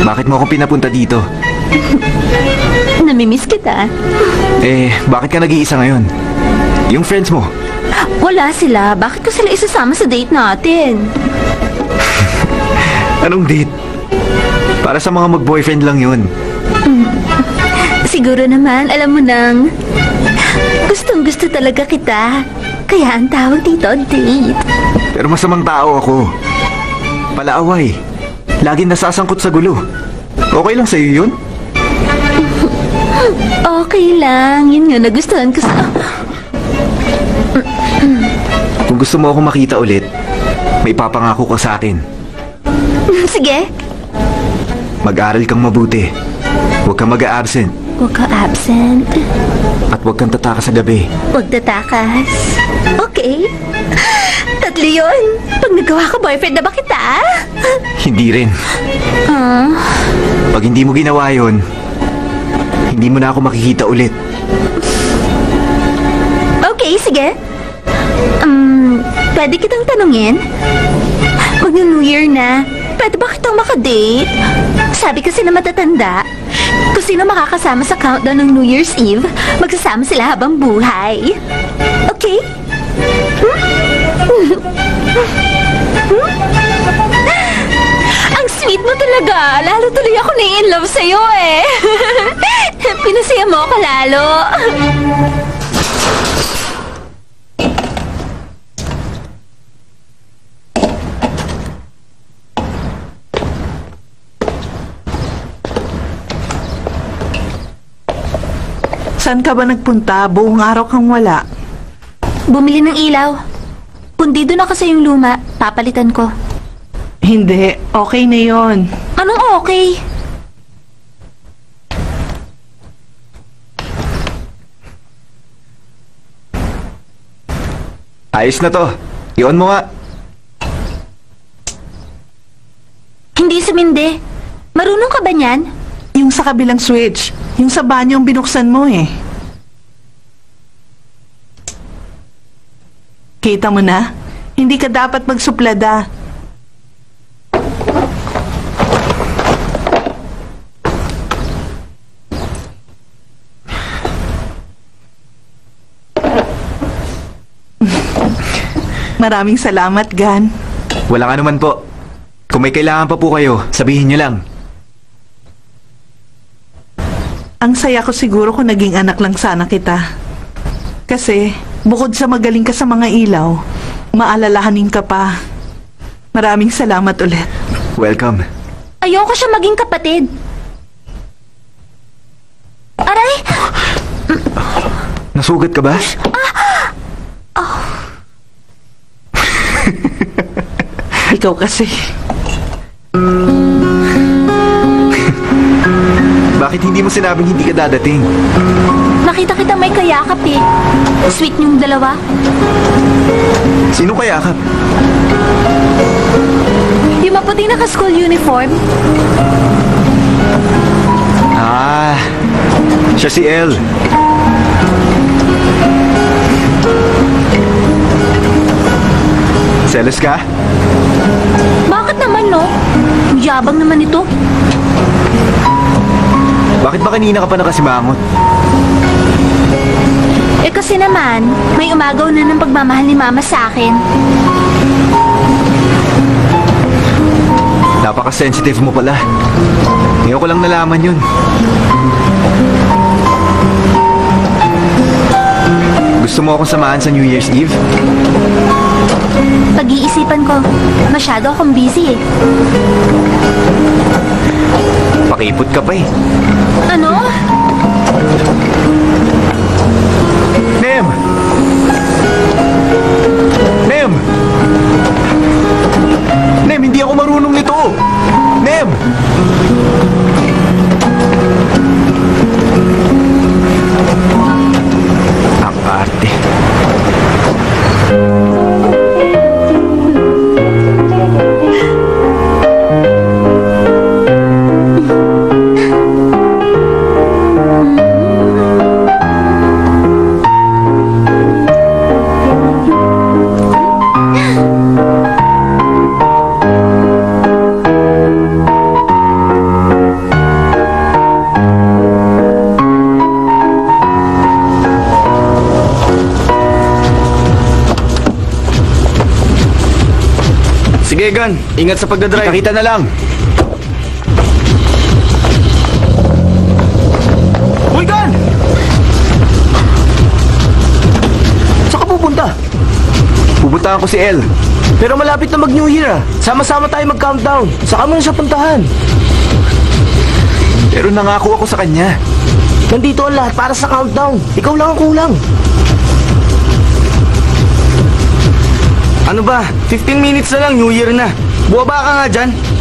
Bakit mo ako pinapunta dito? Namimiss kita. Eh, bakit ka nag-iisa ngayon? Yung friends mo. Wala sila. Bakit ko sila isasama sa date natin? Anong date? Para sa mga mag-boyfriend lang yun. Siguro naman, alam mo nang... Gustong gusto talaga kita. Kaya ang tawag dito, date. Pero masamang tao ako. Palaaway. Laging nasasangkot sa gulo. Okay lang sa'yo yun? Okay lang. Yun nga nagustuhan ko sa... Kung gusto mo akong makita ulit, may papangako ka sa akin. Sige. Mag-aral kang mabuti. Huwag kang mag-absent. Huwag ka absent. At huwag kang tataka sa gabi. Huwag tatakas. Okay. Tatlo yun. Pag nagawa ka, boyfriend na ba kita? Hindi rin. Ah, Pag hindi mo ginawa yon, hindi mo na ako makikita ulit. okay, sige. Um, pwede kitang tanungin? Mag-New Year na. Pwede ba kitang makadate? Sabi kasi na matatanda, kung sino makakasama sa countdown ng New Year's Eve, magsasama sila habang buhay. Okay? Ang sweet mo talaga. Lalo tuloy ako na in love sa'yo eh. Pinasaya mo ako lalo. Saan ka ba nagpunta? Buong araw kang wala. Bumili ng ilaw. Kundi doon na kasi yung luma. Papalitan ko. Hindi, okay na yon. Anong okay? Ayos na to. Iyon mo nga. Hindi sumindi. Marunong ka ba niyan? Yung sa kabilang switch. Yung sa banyo ang binuksan mo eh. Kita mo na? Hindi ka dapat magsuplada. Maraming salamat, Gan. Wala ka naman po. Kung may kailangan pa po kayo, sabihin niyo lang. Ang saya ko siguro kung naging anak lang sana kita. Kasi, bukod sa magaling ka sa mga ilaw, maalalahanin ka pa. Maraming salamat ulit. Welcome. Ayoko siya maging kapatid. Aray! Nasugat ka ba? Ikaw kasi. Bakit hindi mo sinabing hindi ka dadating? Nakita kita may kayakap eh. Sweet niyong dalawa. Sino kaya ka? Yung maputing naka-school uniform. Ah, siya si El. Selos ka? Bakit naman no? Ang Yabang naman ito. Bakit ba kanina ka pa nakasimangot? Eh kasi naman, may umagaw na ng pagmamahal ni Mama sa akin. Napaka-sensitive mo pala. Ngayon ko lang nalaman yun. Gusto mo akong samahan sa New Year's Eve? Pag-iisipan ko, masyado akong busy eh. Pakipot ka pa eh. Ano? Nem! Nem! Nem, hindi ako marunong nito! Nem! Ang Ingat sa pagdadrive. Kita-kita na lang. Uy, Gan! Saan ka pupunta? Pupuntahan ko si El. Pero malapit na mag-New Year ah. Sama-sama tayo mag-countdown. Saka mo na siya puntahan. Pero nangako ako sa kanya. Nandito ang lahat para sa countdown. Ikaw lang ang kulang. Ano ba? 15 minutes na lang, New Year na. Buwaba ka nga dyan.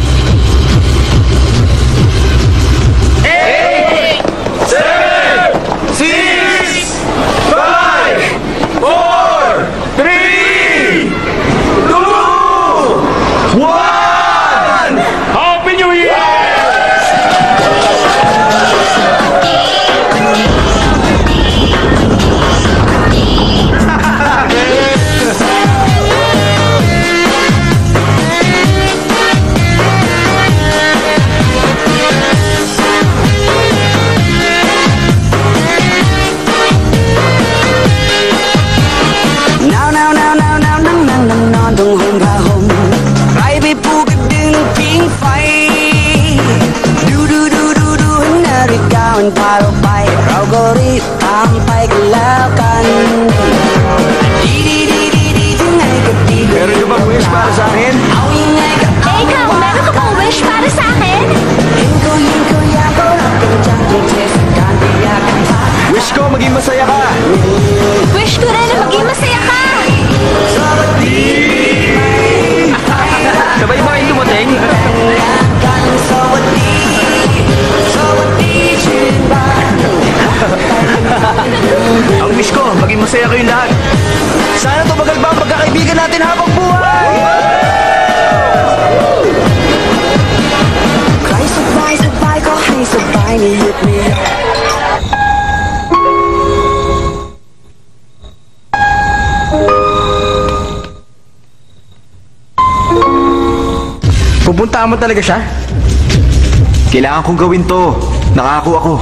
masaya kayong lahat. Sana tumagal pa ang pagkakaibigan natin habang buhay! Sabay, sabay, sabay, kahit sabay, ni hit me mo talaga siya? Kailangan kong gawin to. Nakako ako.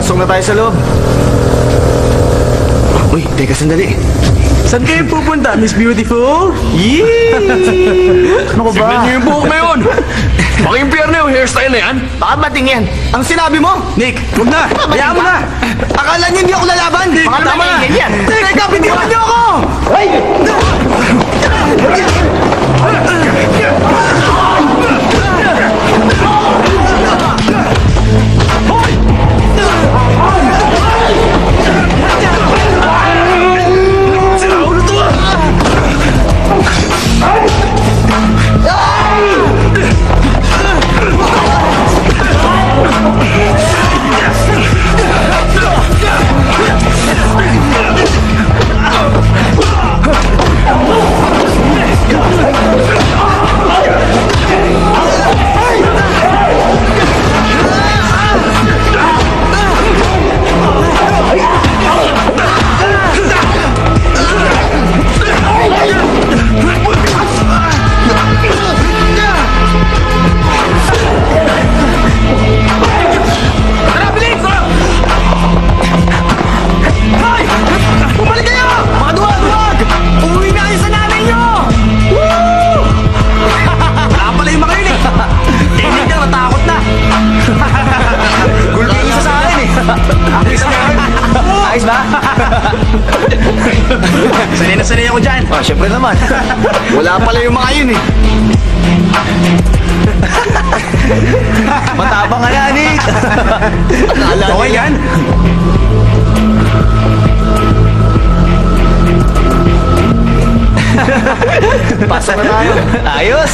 Pasok na tayo sa loob. Uy, teka sandali. Saan kayo pupunta, Miss Beautiful? Yee! ano ba? Tignan niyo yung buhok na yun! Pang-impyerno na yung hairstyle na yan! Baka mating yan. Ang sinabi mo? Nick, huwag na! Hayaan mo na! Akala niyo hindi ako lalaban? Mga tama na. Yan. Teka, bitiwan niyo ako! Bumalik sanay na sanay ako dyan! Ah, syempre naman. Wala pala yung mga yun eh! Matapang ka na, Nick! okay yan? Pasok na tayo. Ayos!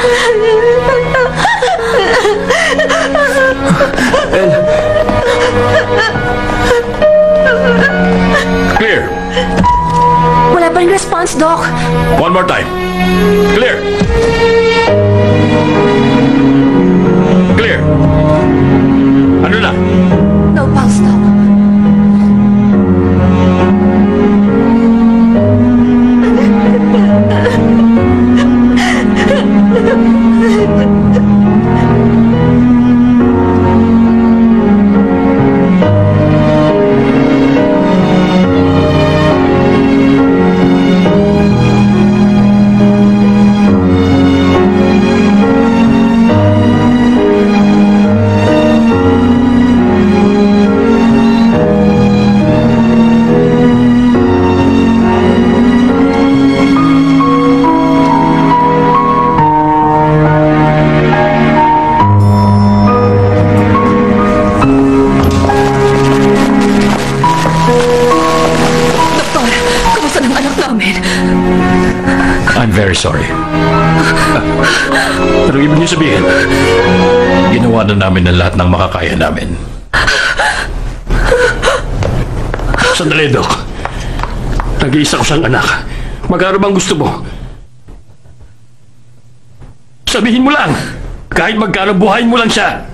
Siya? Clear. Wala pa rin response, Doc. One more time. Clear. Clear. Ano na? Amen. Sorry. Ano ibig niyo sabihin? Ginawa na namin ang lahat ng makakaya namin. Sandali, Dok. Nag-iisa ko siyang anak. Magkano bang gusto mo? Sabihin mo lang! Kahit magkano buhayin mo lang siya!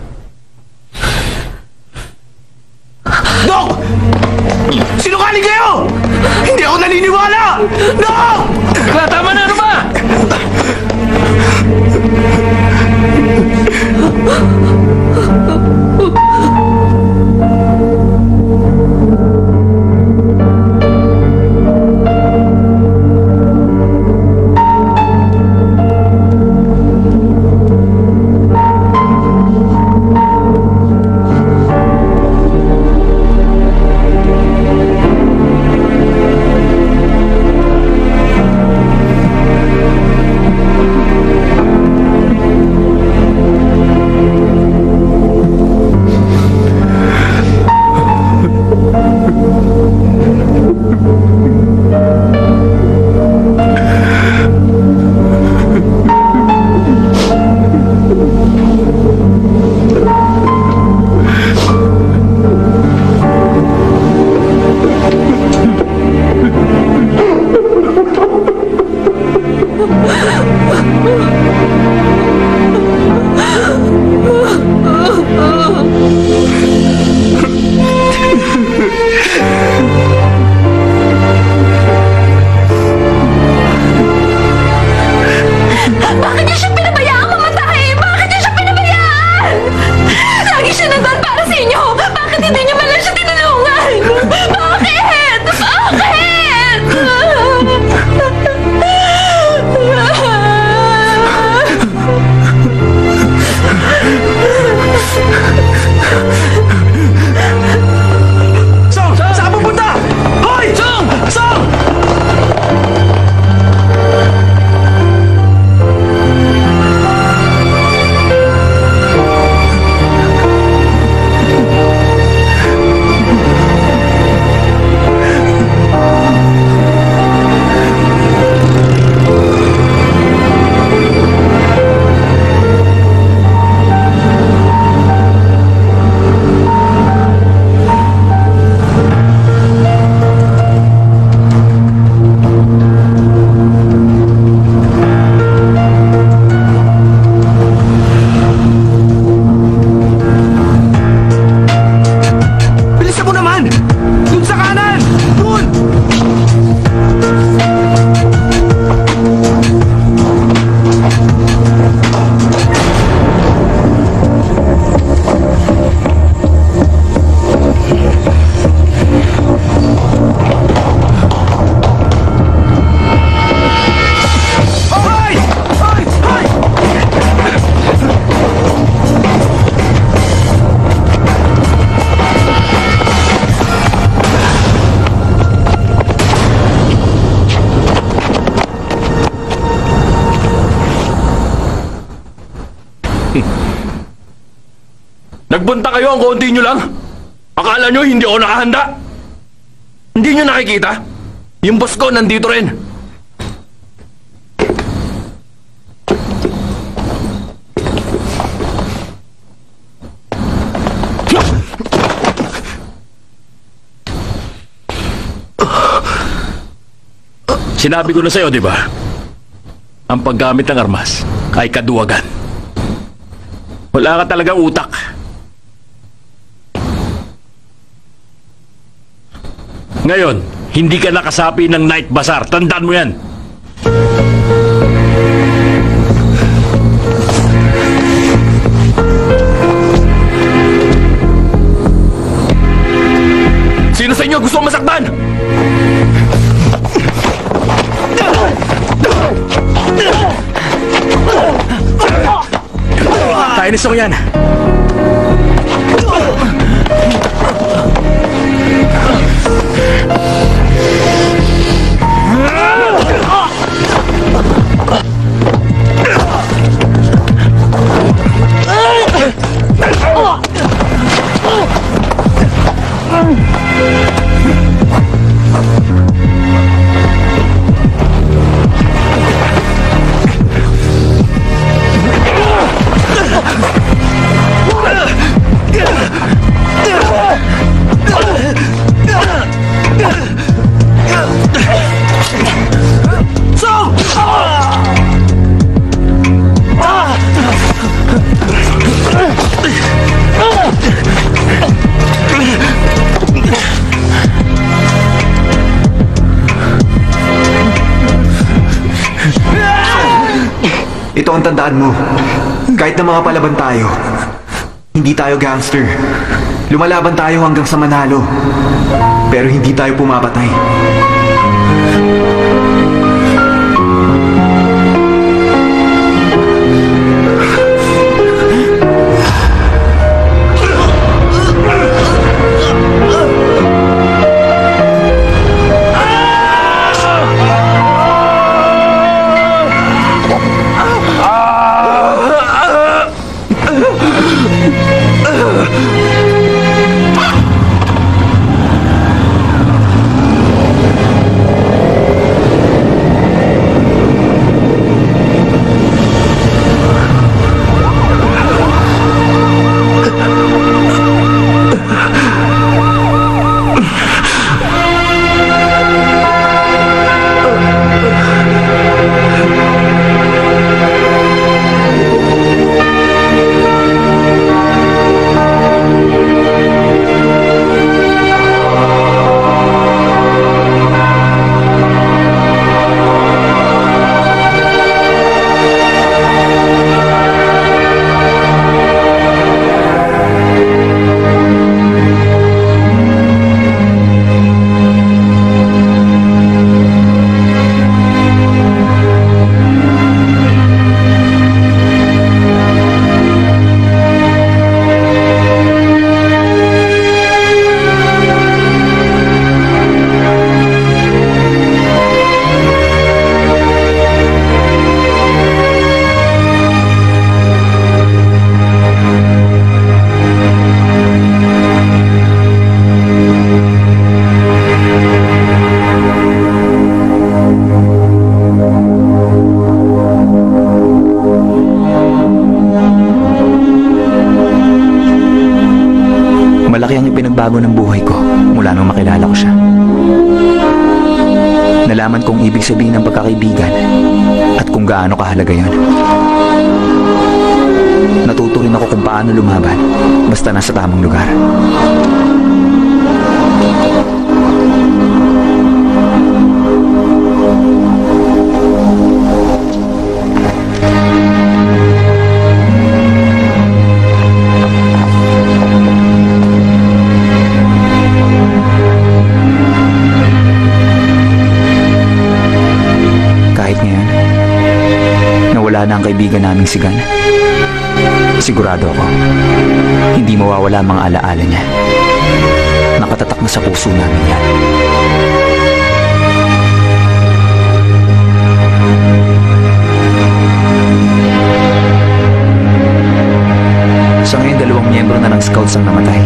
Nagpunta kayo ang konti nyo lang? Akala nyo hindi ako nakahanda? Hindi nyo nakikita? Yung boss ko nandito rin. Sinabi ko na sa'yo, di ba? Ang paggamit ng armas ay kaduwagan. Wala ka talagang utak. Ngayon, hindi ka nakasapi ng night bazaar. Tandaan mo yan. Sino sa inyo gusto masaktan? Tayo ni Song tandaan mo. Kahit na mga palaban tayo, hindi tayo gangster. Lumalaban tayo hanggang sa manalo. Pero hindi tayo pumapatay. Kahalaga yon. Natuto rin ako kung paano lumaban basta nasa tamang lugar. Kaibigan naming si Gan. Sigurado ako, hindi mawawala ang mga alaala niya. Nakatatak na sa puso namin yan. Sa ngayon, dalawang miyembro na ng Scout scouts ang namatay.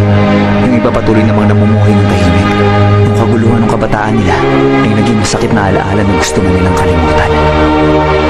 Yung iba patuloy namang namumuhay ng tahimik. Yung kaguluhan ng kabataan nila ay naging masakit na alaala na gusto na nilang kalimutan.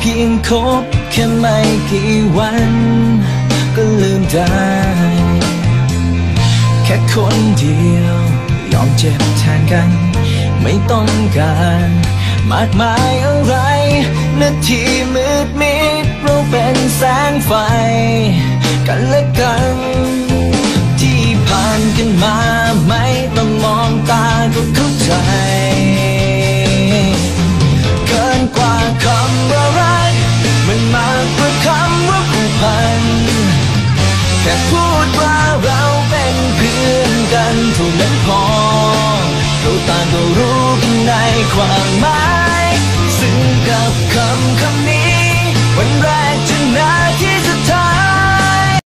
เพียงคบแค่ไม่กี่วัน ก็ลืมได้ แค่คนเดียว ยอมเจ็บแทนกัน ไม่ต้องการ มากมายอะไรนาทีมืดมิดเราเป็นแสงไฟ กันและกัน ที่ผ่านกันมาไม่ต้องมองตาก็เข้าใจ คำว่ารักมันมากกว่าคำว่าผูกพัน แค่พูดว่าเราเป็นเพื่อนกันเท่านั้นพอ เราต่างก็รู้กันในความหมาย ซึ่งกับคำคำนี้